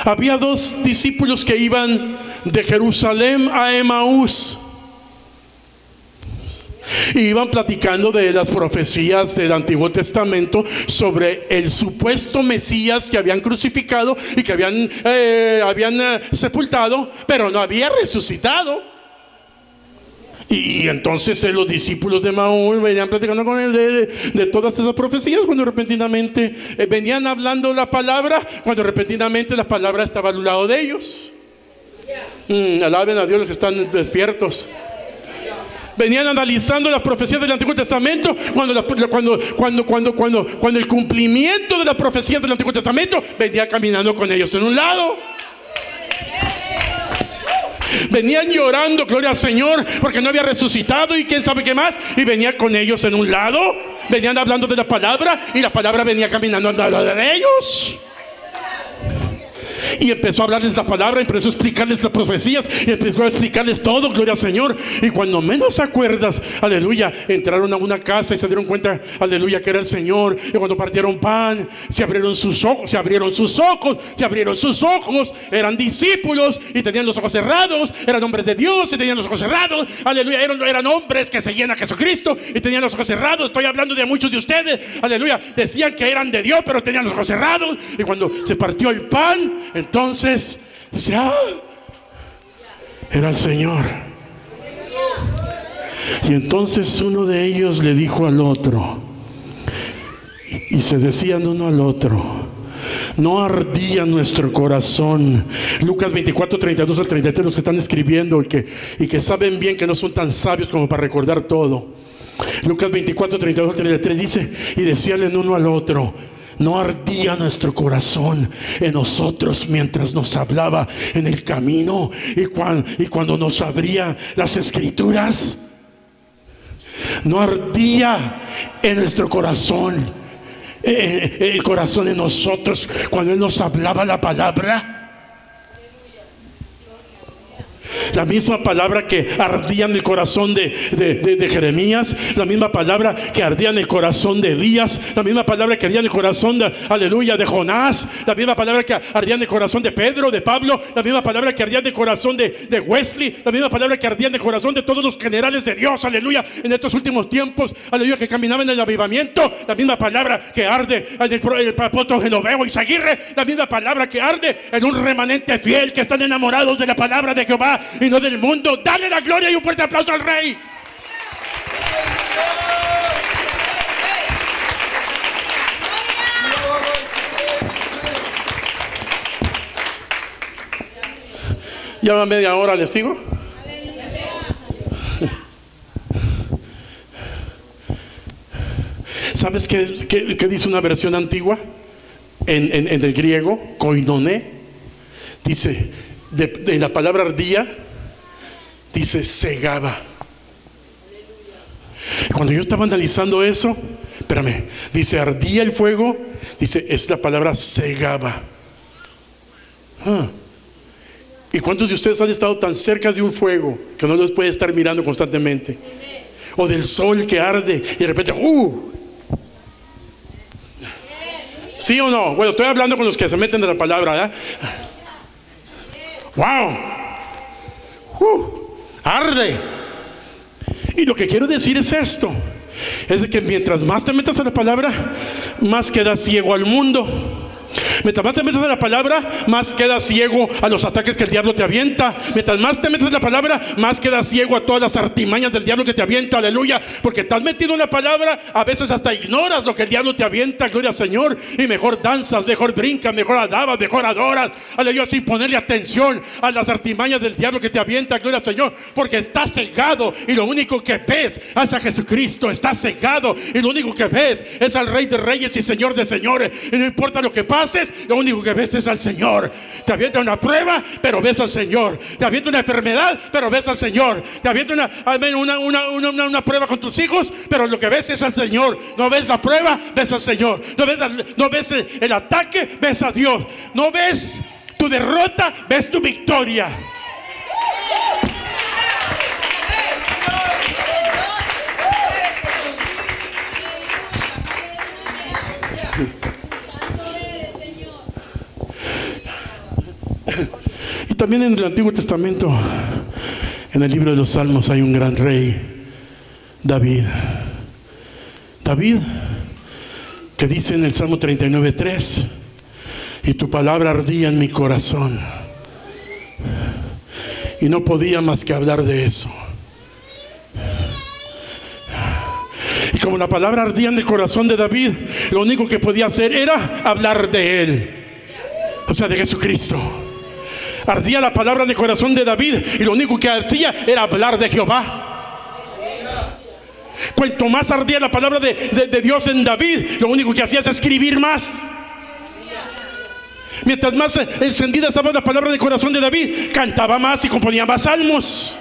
Había dos discípulos que iban de Jerusalén a Emaús. Y iban platicando de las profecías del Antiguo Testamento sobre el supuesto Mesías que habían crucificado y que habían, eh, habían eh, sepultado, pero no había resucitado. Y, entonces eh, los discípulos de Maúl venían platicando con él de, todas esas profecías cuando repentinamente venían hablando la palabra, cuando repentinamente la palabra estaba al lado de ellos. Mm, alaben a Dios los que están despiertos venían analizando las profecías del Antiguo Testamento cuando, cuando, cuando, cuando, cuando, cuando el cumplimiento de las profecías del Antiguo Testamento venía caminando con ellos en un lado. Venían llorando, gloria al Señor, porque no había resucitado y quién sabe qué más. Y venía con ellos en un lado. Venían hablando de la palabra y la palabra venía caminando al lado de ellos. Y empezó a hablarles la palabra, empezó a explicarles las profecías, y empezó a explicarles todo, gloria al Señor. Y cuando menos acuerdas, aleluya, entraron a una casa y se dieron cuenta, aleluya, que era el Señor. Y cuando partieron pan, se abrieron sus ojos, se abrieron sus ojos, se abrieron sus ojos. Eran discípulos y tenían los ojos cerrados, eran hombres de Dios y tenían los ojos cerrados. Aleluya, eran, eran hombres que seguían a Jesucristo y tenían los ojos cerrados. Estoy hablando de muchos de ustedes, aleluya, decían que eran de Dios, pero tenían los ojos cerrados. Y cuando se partió el pan, entonces, ya era el Señor. Y entonces uno de ellos le dijo al otro, y se decían uno al otro, no ardía nuestro corazón. Lucas 24, 32 al 33, los que están escribiendo y que, y que saben bien que no son tan sabios como para recordar todo. Lucas 24, 32 al 33 dice, y decían uno al otro, no ardía nuestro corazón en nosotros mientras nos hablaba en el camino y, cuando, nos abría las escrituras. No ardía en nuestro corazón, eh, eh, el corazón de nosotros cuando Él nos hablaba la palabra. La misma palabra que ardía en el corazón de, Jeremías, la misma palabra que ardía en el corazón de Elías, la misma palabra que ardía en el corazón de, aleluya, de Jonás, la misma palabra que ardía en el corazón de Pedro, de Pablo, la misma palabra que ardía en el corazón de, Wesley, la misma palabra que ardía en el corazón de todos los generales de Dios, aleluya, en estos últimos tiempos, aleluya, que caminaban en el avivamiento, la misma palabra que arde en el, el apóstol Genoveo y Zaguirre, la misma palabra que arde en un remanente fiel que están enamorados de la palabra de Jehová y no del mundo. Dale la gloria y un fuerte aplauso al rey. Ya va media hora, ¿les sigo? ¿Sabes qué, dice una versión antigua? En, el griego, koinoné, dice, de, la palabra ardía, dice cegaba. Cuando yo estaba analizando eso, espérame, dice ardía el fuego, dice es la palabra cegaba. Ah. ¿Y cuántos de ustedes han estado tan cerca de un fuego que no los puede estar mirando constantemente? O del sol que arde y de repente, ¡uh! ¿Sí o no? Bueno, estoy hablando con los que se meten de la palabra, ¡Wow! ¡Uh! arde. Y lo que quiero decir es esto, es de que mientras más te metas en la palabra, más quedas ciego al mundo. Mientras más te metes en la palabra, más quedas ciego a los ataques que el diablo te avienta. Mientras más te metes en la palabra, más quedas ciego a todas las artimañas del diablo que te avienta. Aleluya. Porque estás metido en la palabra, a veces hasta ignoras lo que el diablo te avienta. Gloria al Señor. Y mejor danzas, mejor brincas, mejor alabas, mejor adoras. Aleluya. Sin ponerle atención a las artimañas del diablo que te avienta. Gloria al Señor. Porque estás cegado y lo único que ves es a Jesucristo. Estás cegado y lo único que ves es al Rey de Reyes y Señor de Señores. Y no importa lo que lo único que ves es al Señor. Te avienta una prueba, pero ves al Señor. Te avienta una enfermedad, pero ves al Señor. Te avienta una, una, una, prueba con tus hijos, pero lo que ves es al Señor. No ves la prueba, ves al Señor. No ves, no ves el ataque, ves a Dios. No ves tu derrota, ves tu victoria. También en el Antiguo Testamento, en el libro de los Salmos, hay un gran rey, David. David, que dice en el Salmo 39.3, y tu palabra ardía en mi corazón. Y no podía más que hablar de eso. Y como la palabra ardía en el corazón de David, lo único que podía hacer era hablar de él. O sea, de Jesucristo. Ardía la palabra en el corazón de David y lo único que hacía era hablar de Jehová. Cuanto más ardía la palabra de, Dios en David, lo único que hacía es escribir más. Mientras más encendida estaba la palabra del corazón de David, cantaba más y componía más salmos.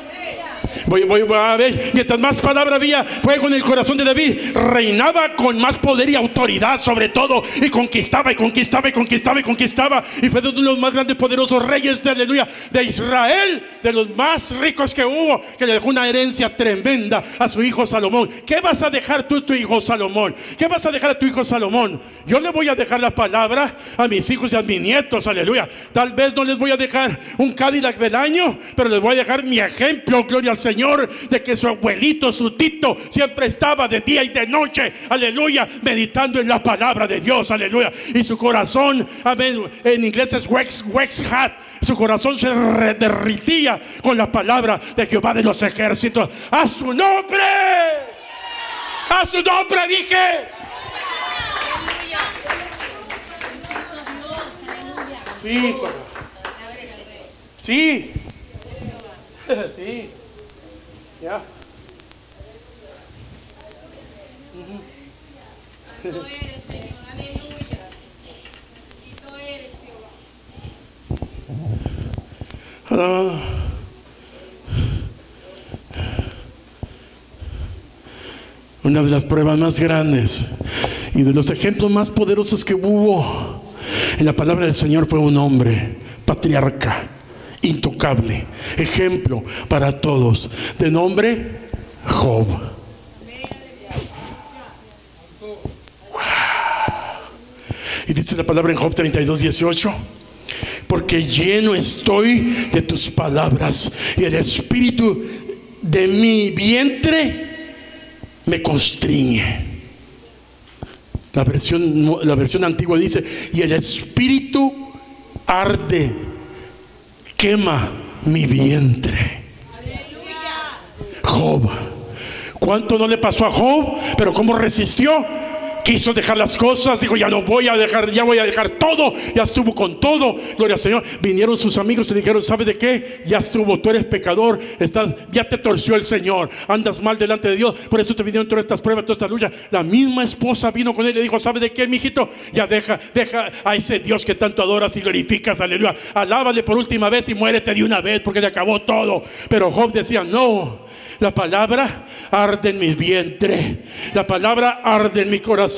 Voy, a ver, mientras más palabra había fuego en el corazón de David, reinaba con más poder y autoridad sobre todo, y conquistaba y conquistaba y conquistaba y conquistaba, y fue uno de los más grandes poderosos reyes de aleluya de Israel, de los más ricos que hubo, que le dejó una herencia tremenda a su hijo Salomón. ¿Qué vas a dejar tú, tu hijo Salomón? ¿Qué vas a dejar a tu hijo Salomón? Yo le voy a dejar la palabra a mis hijos y a mis nietos, aleluya. Tal vez no les voy a dejar un Cadillac del año, pero les voy a dejar mi ejemplo, gloria al Señor, de que su abuelito, su tito, siempre estaba de día y de noche, aleluya, meditando en la palabra de Dios, aleluya. Y su corazón, amén, en inglés es wax, wax hat, su corazón se derritía con la palabra de Jehová de los ejércitos. A su nombre, a su nombre dije. Sí, sí, <laughs> sí. Ah. Una de las pruebas más grandes y de los ejemplos más poderosos que hubo en la palabra del Señor fue un hombre, patriarca, intocable, ejemplo para todos, de nombre Job. Y dice la palabra en Job 32, 18 porque lleno estoy de tus palabras y el espíritu de mi vientre me constriñe. La versión, la versión antigua dice, y el espíritu arde, quema mi vientre. Job. ¿Cuánto no le pasó a Job? Pero ¿cómo resistió? Quiso dejar las cosas, dijo, ya no voy a dejar, ya voy a dejar todo, ya estuvo con todo, gloria al Señor. Vinieron sus amigos y le dijeron, ¿sabe de qué? Ya estuvo, tú eres pecador, estás, ya te torció el Señor, andas mal delante de Dios, por eso te vinieron todas estas pruebas, todas estas luchas. La misma esposa vino con él y le dijo, ¿sabe de qué, mijito? Ya deja, deja a ese Dios que tanto adoras y glorificas, aleluya. Alábale por última vez y muérete de una vez porque se acabó todo. Pero Job decía, no. La palabra arde en mi vientre. La palabra arde en mi corazón.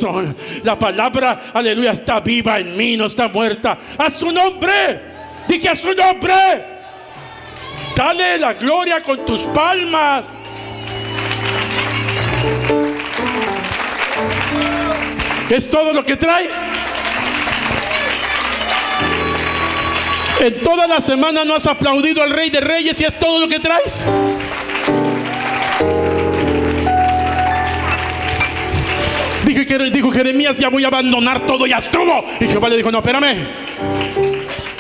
La palabra, aleluya, está viva en mí, no está muerta. A su nombre. Dije a su nombre. Dale la gloria con tus palmas. ¿Es todo lo que traes? En toda la semana no has aplaudido al Rey de Reyes y es todo lo que traes. Dijo Jeremías, ya voy a abandonar todo, ya estuvo. Y Jehová le dijo, no, espérame.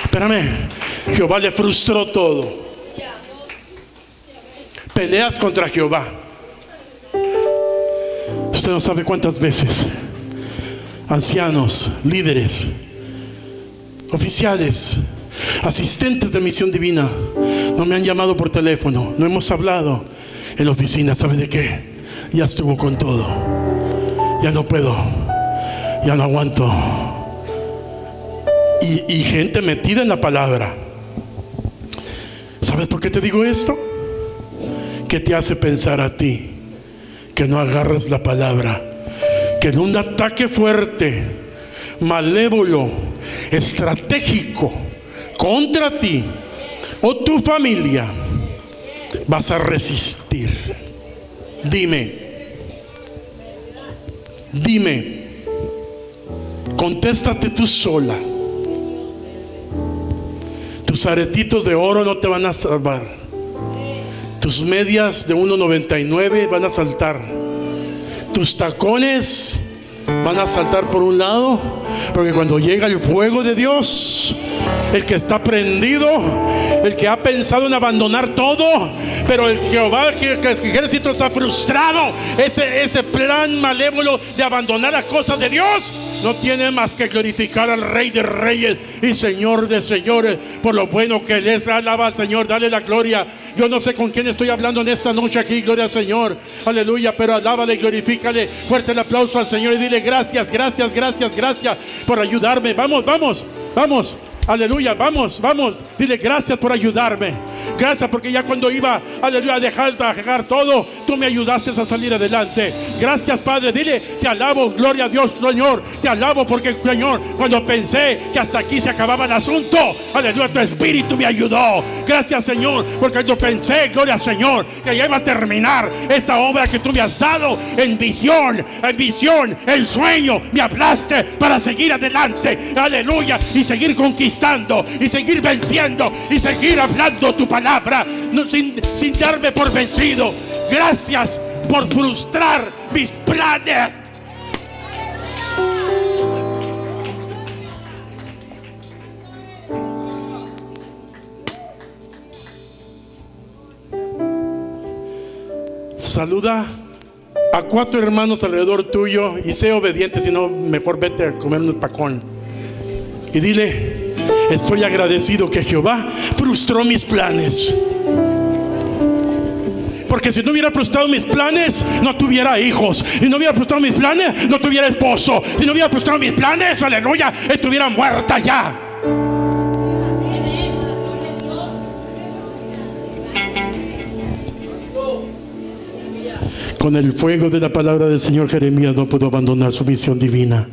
Espérame. Jehová le frustró todo. Peleas contra Jehová. Usted no sabe cuántas veces ancianos, líderes, oficiales, asistentes de misión divina no me han llamado por teléfono, no hemos hablado en la oficina, ¿sabe de qué? Ya estuvo con todo ya no puedo, ya no aguanto. Y, y, gente metida en la palabra. ¿Sabes por qué te digo esto? ¿Qué te hace pensar a ti que no agarras la palabra? Que en un ataque fuerte, malévolo, estratégico contra ti o tu familia, vas a resistir. Dime, Dime, contéstate tú sola. ¿Tú Tus aretitos de oro no te van a salvar. Tus medias de 1.99 van a saltar. Tus tacones van a saltar por un lado. Porque cuando llega el fuego de Dios, el que está prendido, el que ha pensado en abandonar todo, pero el Jehová, el ejército está frustrado, ese, ese plan malévolo de abandonar las cosas de Dios, no tiene más que glorificar al Rey de Reyes y Señor de Señores por lo bueno que Él es. Alaba al Señor, dale la gloria. Yo no sé con quién estoy hablando en esta noche aquí, gloria al Señor. Aleluya, pero alábale, glorifícale. Fuerte el aplauso al Señor y dile gracias, gracias, gracias, gracias por ayudarme. Vamos, vamos, vamos. Aleluya, vamos, vamos. Dile gracias por ayudarme. Gracias porque ya cuando iba, aleluya, a dejar, todo, tú me ayudaste a salir adelante. Gracias, Padre. Dile, te alabo, gloria a Dios, Señor. Te alabo porque, Señor, cuando pensé que hasta aquí se acababa el asunto, aleluya, tu espíritu me ayudó. Gracias, Señor, porque yo pensé, gloria Señor, que ya iba a terminar esta obra que tú me has dado en visión, en visión, en sueño. Me hablaste para seguir adelante, aleluya, y seguir conquistando, y seguir venciendo, y seguir hablando tu palabra, sin, sin darme por vencido. Gracias por frustrar mis planes. Saluda a cuatro hermanos alrededor tuyo y sé obediente, si no, mejor vete a comer un pacón. Y dile, estoy agradecido que Jehová frustró mis planes. Porque si no hubiera frustrado mis planes, no tuviera hijos. Si no hubiera frustrado mis planes, no tuviera esposo. Si no hubiera frustrado mis planes, aleluya, estuviera muerta ya. Con el fuego de la palabra del Señor Jeremías no pudo abandonar su misión divina.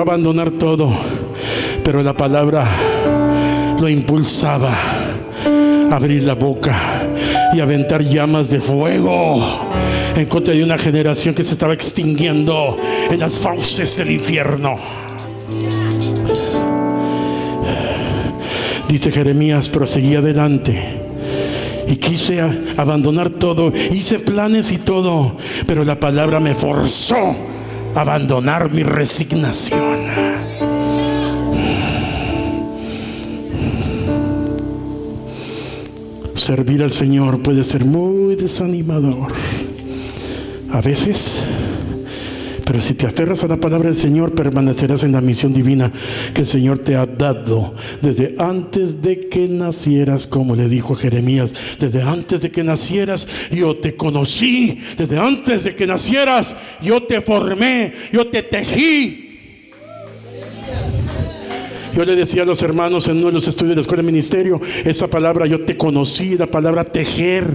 Abandonar todo, pero la palabra lo impulsaba a abrir la boca y aventar llamas de fuego en contra de una generación que se estaba extinguiendo en las fauces del infierno. Dice Jeremías, proseguí adelante y quise abandonar todo, hice planes y todo, pero la palabra me forzó abandonar mi resignación. Servir al Señor puede ser muy desanimador. A veces, pero si te aferras a la palabra del Señor, permanecerás en la misión divina que el Señor te ha dado desde antes de que nacieras, como le dijo a Jeremías, desde antes de que nacieras yo te conocí, desde antes de que nacieras yo te formé, yo te tejí. Yo le decía a los hermanos en uno de los estudios de la escuela de ministerio, esa palabra yo te conocí, la palabra tejer.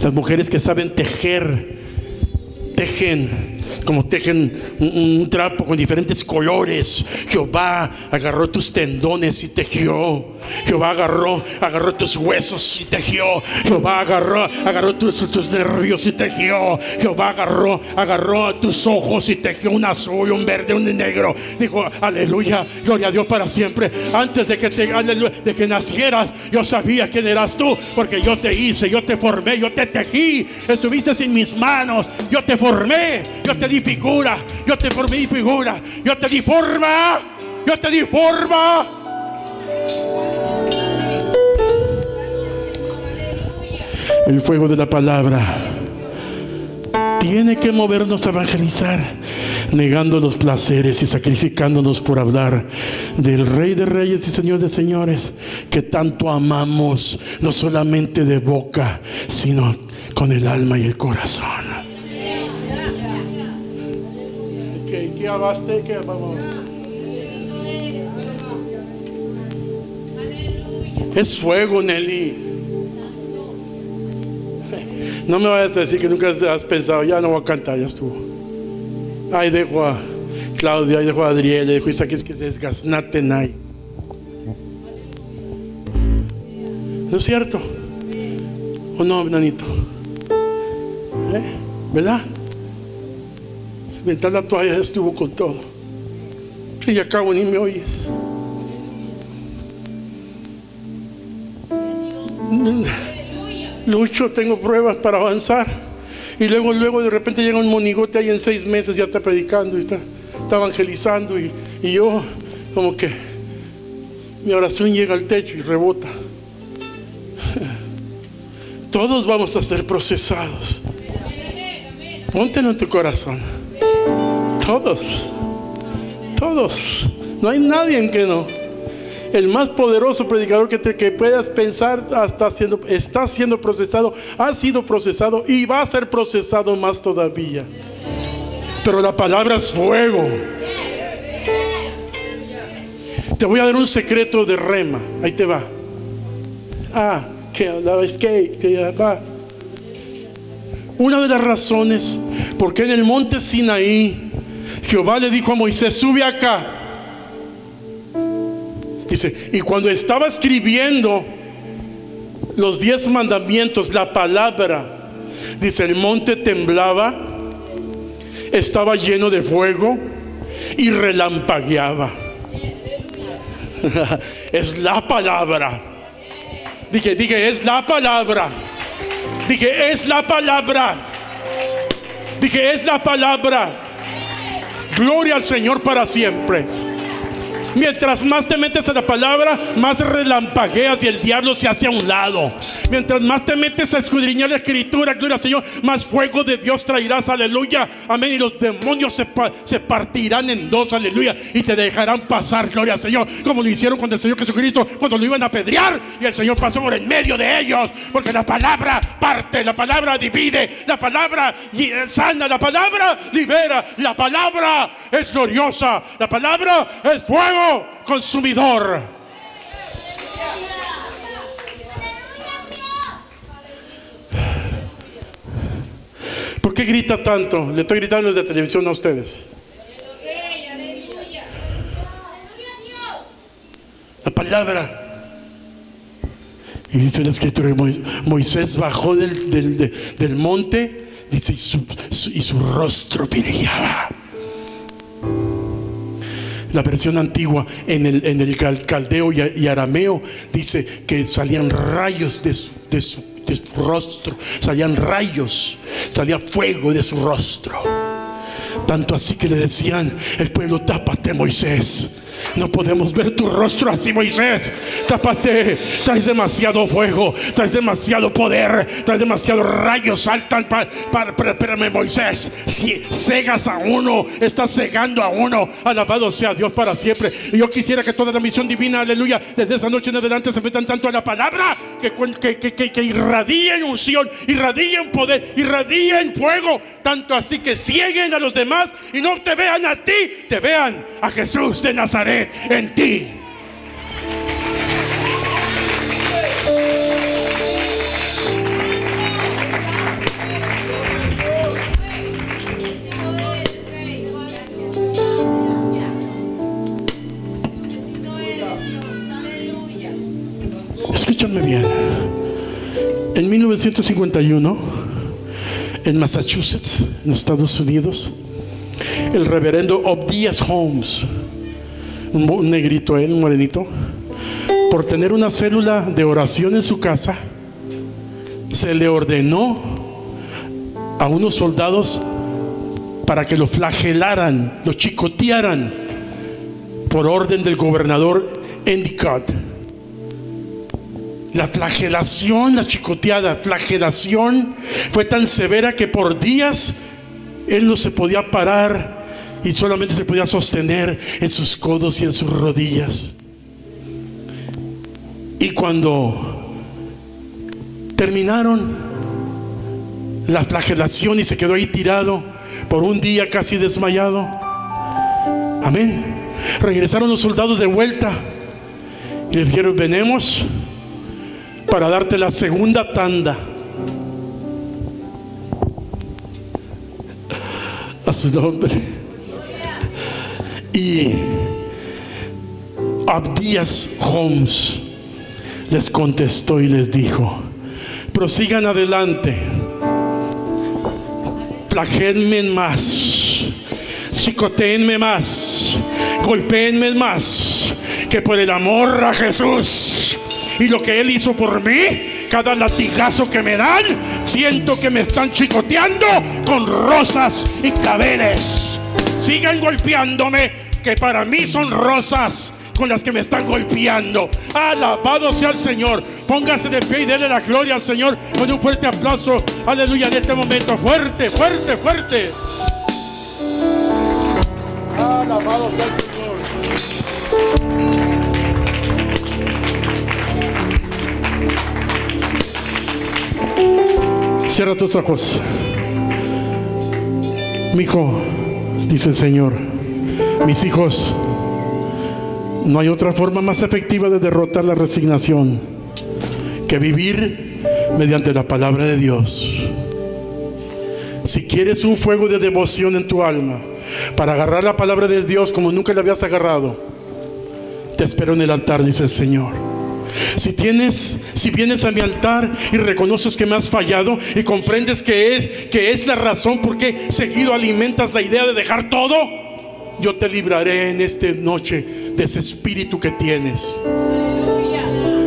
Las mujeres que saben tejer, tejen como tejen un, trapo con diferentes colores. Jehová agarró tus tendones y tejió. Jehová agarró, agarró tus huesos y tejió. Jehová agarró, agarró tus, tus nervios y tejió. Jehová agarró, agarró tus ojos y tejió un azul, un verde, un negro. Dijo, aleluya, gloria a Dios para siempre. Antes de que, te, de que nacieras, yo sabía quién eras tú, porque yo te hice, yo te formé, yo te tejí. Estuviste en mis manos, yo te formé, yo te di figura, yo te formé figura, yo te di forma, yo te di forma. El fuego de la palabra tiene que movernos a evangelizar, negando los placeres y sacrificándonos por hablar del Rey de Reyes y Señor de Señores, que tanto amamos, no solamente de boca, sino con el alma y el corazón. Es fuego, Nelly. No me vayas a decir que nunca has pensado, ya no voy a cantar, ya estuvo. Ay, dejo a Claudia, ay, dejo a Adriel, dejo a Isaac, es que se desgasnaten ahí. ¿No es cierto? ¿O no, nanito? ¿Eh? ¿Verdad? Inventar la toalla estuvo con todo. Y acabo ni me oyes. Lucho, tengo pruebas para avanzar. Y luego, luego de repente llega un monigote ahí en seis meses, ya está predicando y está, está evangelizando. Y, y yo, como que mi oración llega al techo y rebota. Todos vamos a ser procesados. Póntelo en tu corazón. Todos. Todos. No hay nadie en que no. El más poderoso predicador que, te, que puedas pensar está siendo, está siendo procesado, ha sido procesado y va a ser procesado más todavía. Pero la palabra es fuego. Te voy a dar un secreto de rema. Ahí te va. Ah, que la es que, que va. Una de las razones por qué en el monte Sinaí Jehová le dijo a Moisés, sube acá. Dice, y cuando estaba escribiendo los diez mandamientos, la palabra, dice, el monte temblaba, estaba lleno de fuego y relampagueaba. <laughs> es la palabra. Dije, dije, es la palabra. Dije, es la palabra. Dije, es la palabra. Gloria al Señor para siempre. Mientras más te metes a la palabra, más relampagueas y el diablo se hace a un lado. Mientras más te metes a escudriñar la escritura, gloria al Señor, más fuego de Dios traerás, aleluya. Amén. Y los demonios se, se partirán en dos, aleluya. Y te dejarán pasar, gloria al Señor. Como lo hicieron con el Señor Jesucristo cuando lo iban a apedrear. Y el Señor pasó por en medio de ellos. Porque la palabra parte, la palabra divide, la palabra y- sana, la palabra libera, la palabra es gloriosa, la palabra es fuego consumidor. ¿Por qué grita tanto? Le estoy gritando desde televisión a ustedes. La palabra. Y dice la escritura que Mois- Moisés bajó del, del- de- del monte, dice, y su, su- y su rostro brillaba. La versión antigua en el, en el cal- caldeo y arameo dice que salían rayos de su, de su- de su rostro, salían rayos, salía fuego de su rostro. Tanto así que le decían, el pueblo, tápate Moisés. No podemos ver tu rostro así, Moisés. Tápate. Traes demasiado fuego. Traes demasiado poder. Traes demasiado rayos. Saltan para. espérame, Moisés. Si cegas a uno, estás cegando a uno. Alabado sea Dios para siempre. Y yo quisiera que toda la misión divina, aleluya, desde esa noche en adelante se metan tanto a la palabra que, que, que, que, que irradie en unción, irradie en poder, irradie en fuego. Tanto así que cieguen a los demás y no te vean a ti, te vean a Jesús de Nazaret en ti. Escúchame bien. En 1951, en Massachusetts, en Estados Unidos, el reverendo Obdias Holmes, un, negrito él, un morenito, por tener una célula de oración en su casa, se le ordenó a unos soldados para que lo flagelaran, lo chicotearan por orden del gobernador Endicott. La flagelación, la chicoteada, flagelación fue tan severa que por días él no se podía parar y solamente se podía sostener en sus codos y en sus rodillas. Y cuando terminaron la flagelación y se quedó ahí tirado por un día casi desmayado, amén. Regresaron los soldados de vuelta y les dijeron, venemos para darte la segunda tanda. A su nombre. Y Abdías Holmes les contestó y les dijo, prosigan adelante. Flagéenme más, chicoteenme más, golpeenme más, que por el amor a Jesús y lo que Él hizo por mí, cada latigazo que me dan, siento que me están chicoteando con rosas y claveles. Sigan golpeándome, que para mí son rosas con las que me están golpeando. Alabado sea el Señor. Póngase de pie y denle la gloria al Señor con un fuerte aplauso. Aleluya en este momento. Fuerte, fuerte, fuerte. Alabado sea el Señor. Cierra tus ojos. Mi hijo, dice el Señor, mis hijos, no hay otra forma más efectiva de derrotar la resignación que vivir mediante la palabra de Dios. Si quieres un fuego de devoción en tu alma para agarrar la palabra de Dios como nunca la habías agarrado, te espero en el altar, dice el Señor. Si tienes, si vienes a mi altar y reconoces que me has fallado y comprendes que es, que es la razón por qué seguido alimentas la idea de dejar todo, yo te libraré en esta noche de ese espíritu que tienes.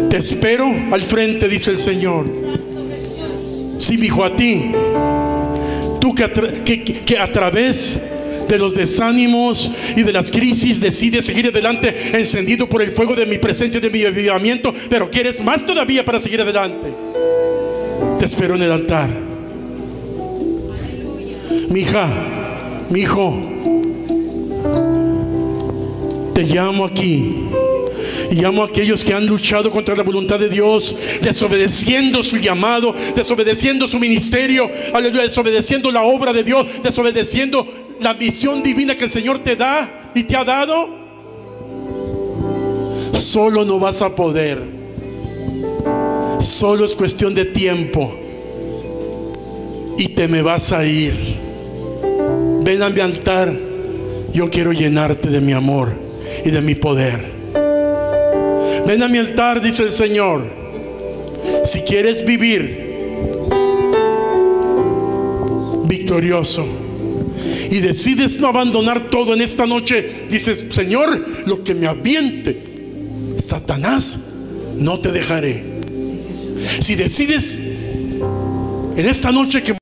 Te espero al frente, dice el Señor. Si sí, dijo a ti, tú que a través de los desánimos y de las crisis, decides seguir adelante encendido por el fuego de mi presencia, de mi avivamiento, pero quieres más todavía para seguir adelante. Te espero en el altar. Mi hija, mi hijo, te llamo aquí. Y llamo a aquellos que han luchado contra la voluntad de Dios, desobedeciendo su llamado, desobedeciendo su ministerio, aleluya, desobedeciendo la obra de Dios, desobedeciendo la misión divina que el Señor te da y te ha dado, solo no vas a poder. Solo es cuestión de tiempo. Y te me vas a ir. Ven a mi altar. Yo quiero llenarte de mi amor y de mi poder. Ven a mi altar, dice el Señor. Si quieres vivir victorioso y decides no abandonar todo en esta noche, dices, Señor, lo que me aviente, Satanás, no te dejaré. Si decides en esta noche que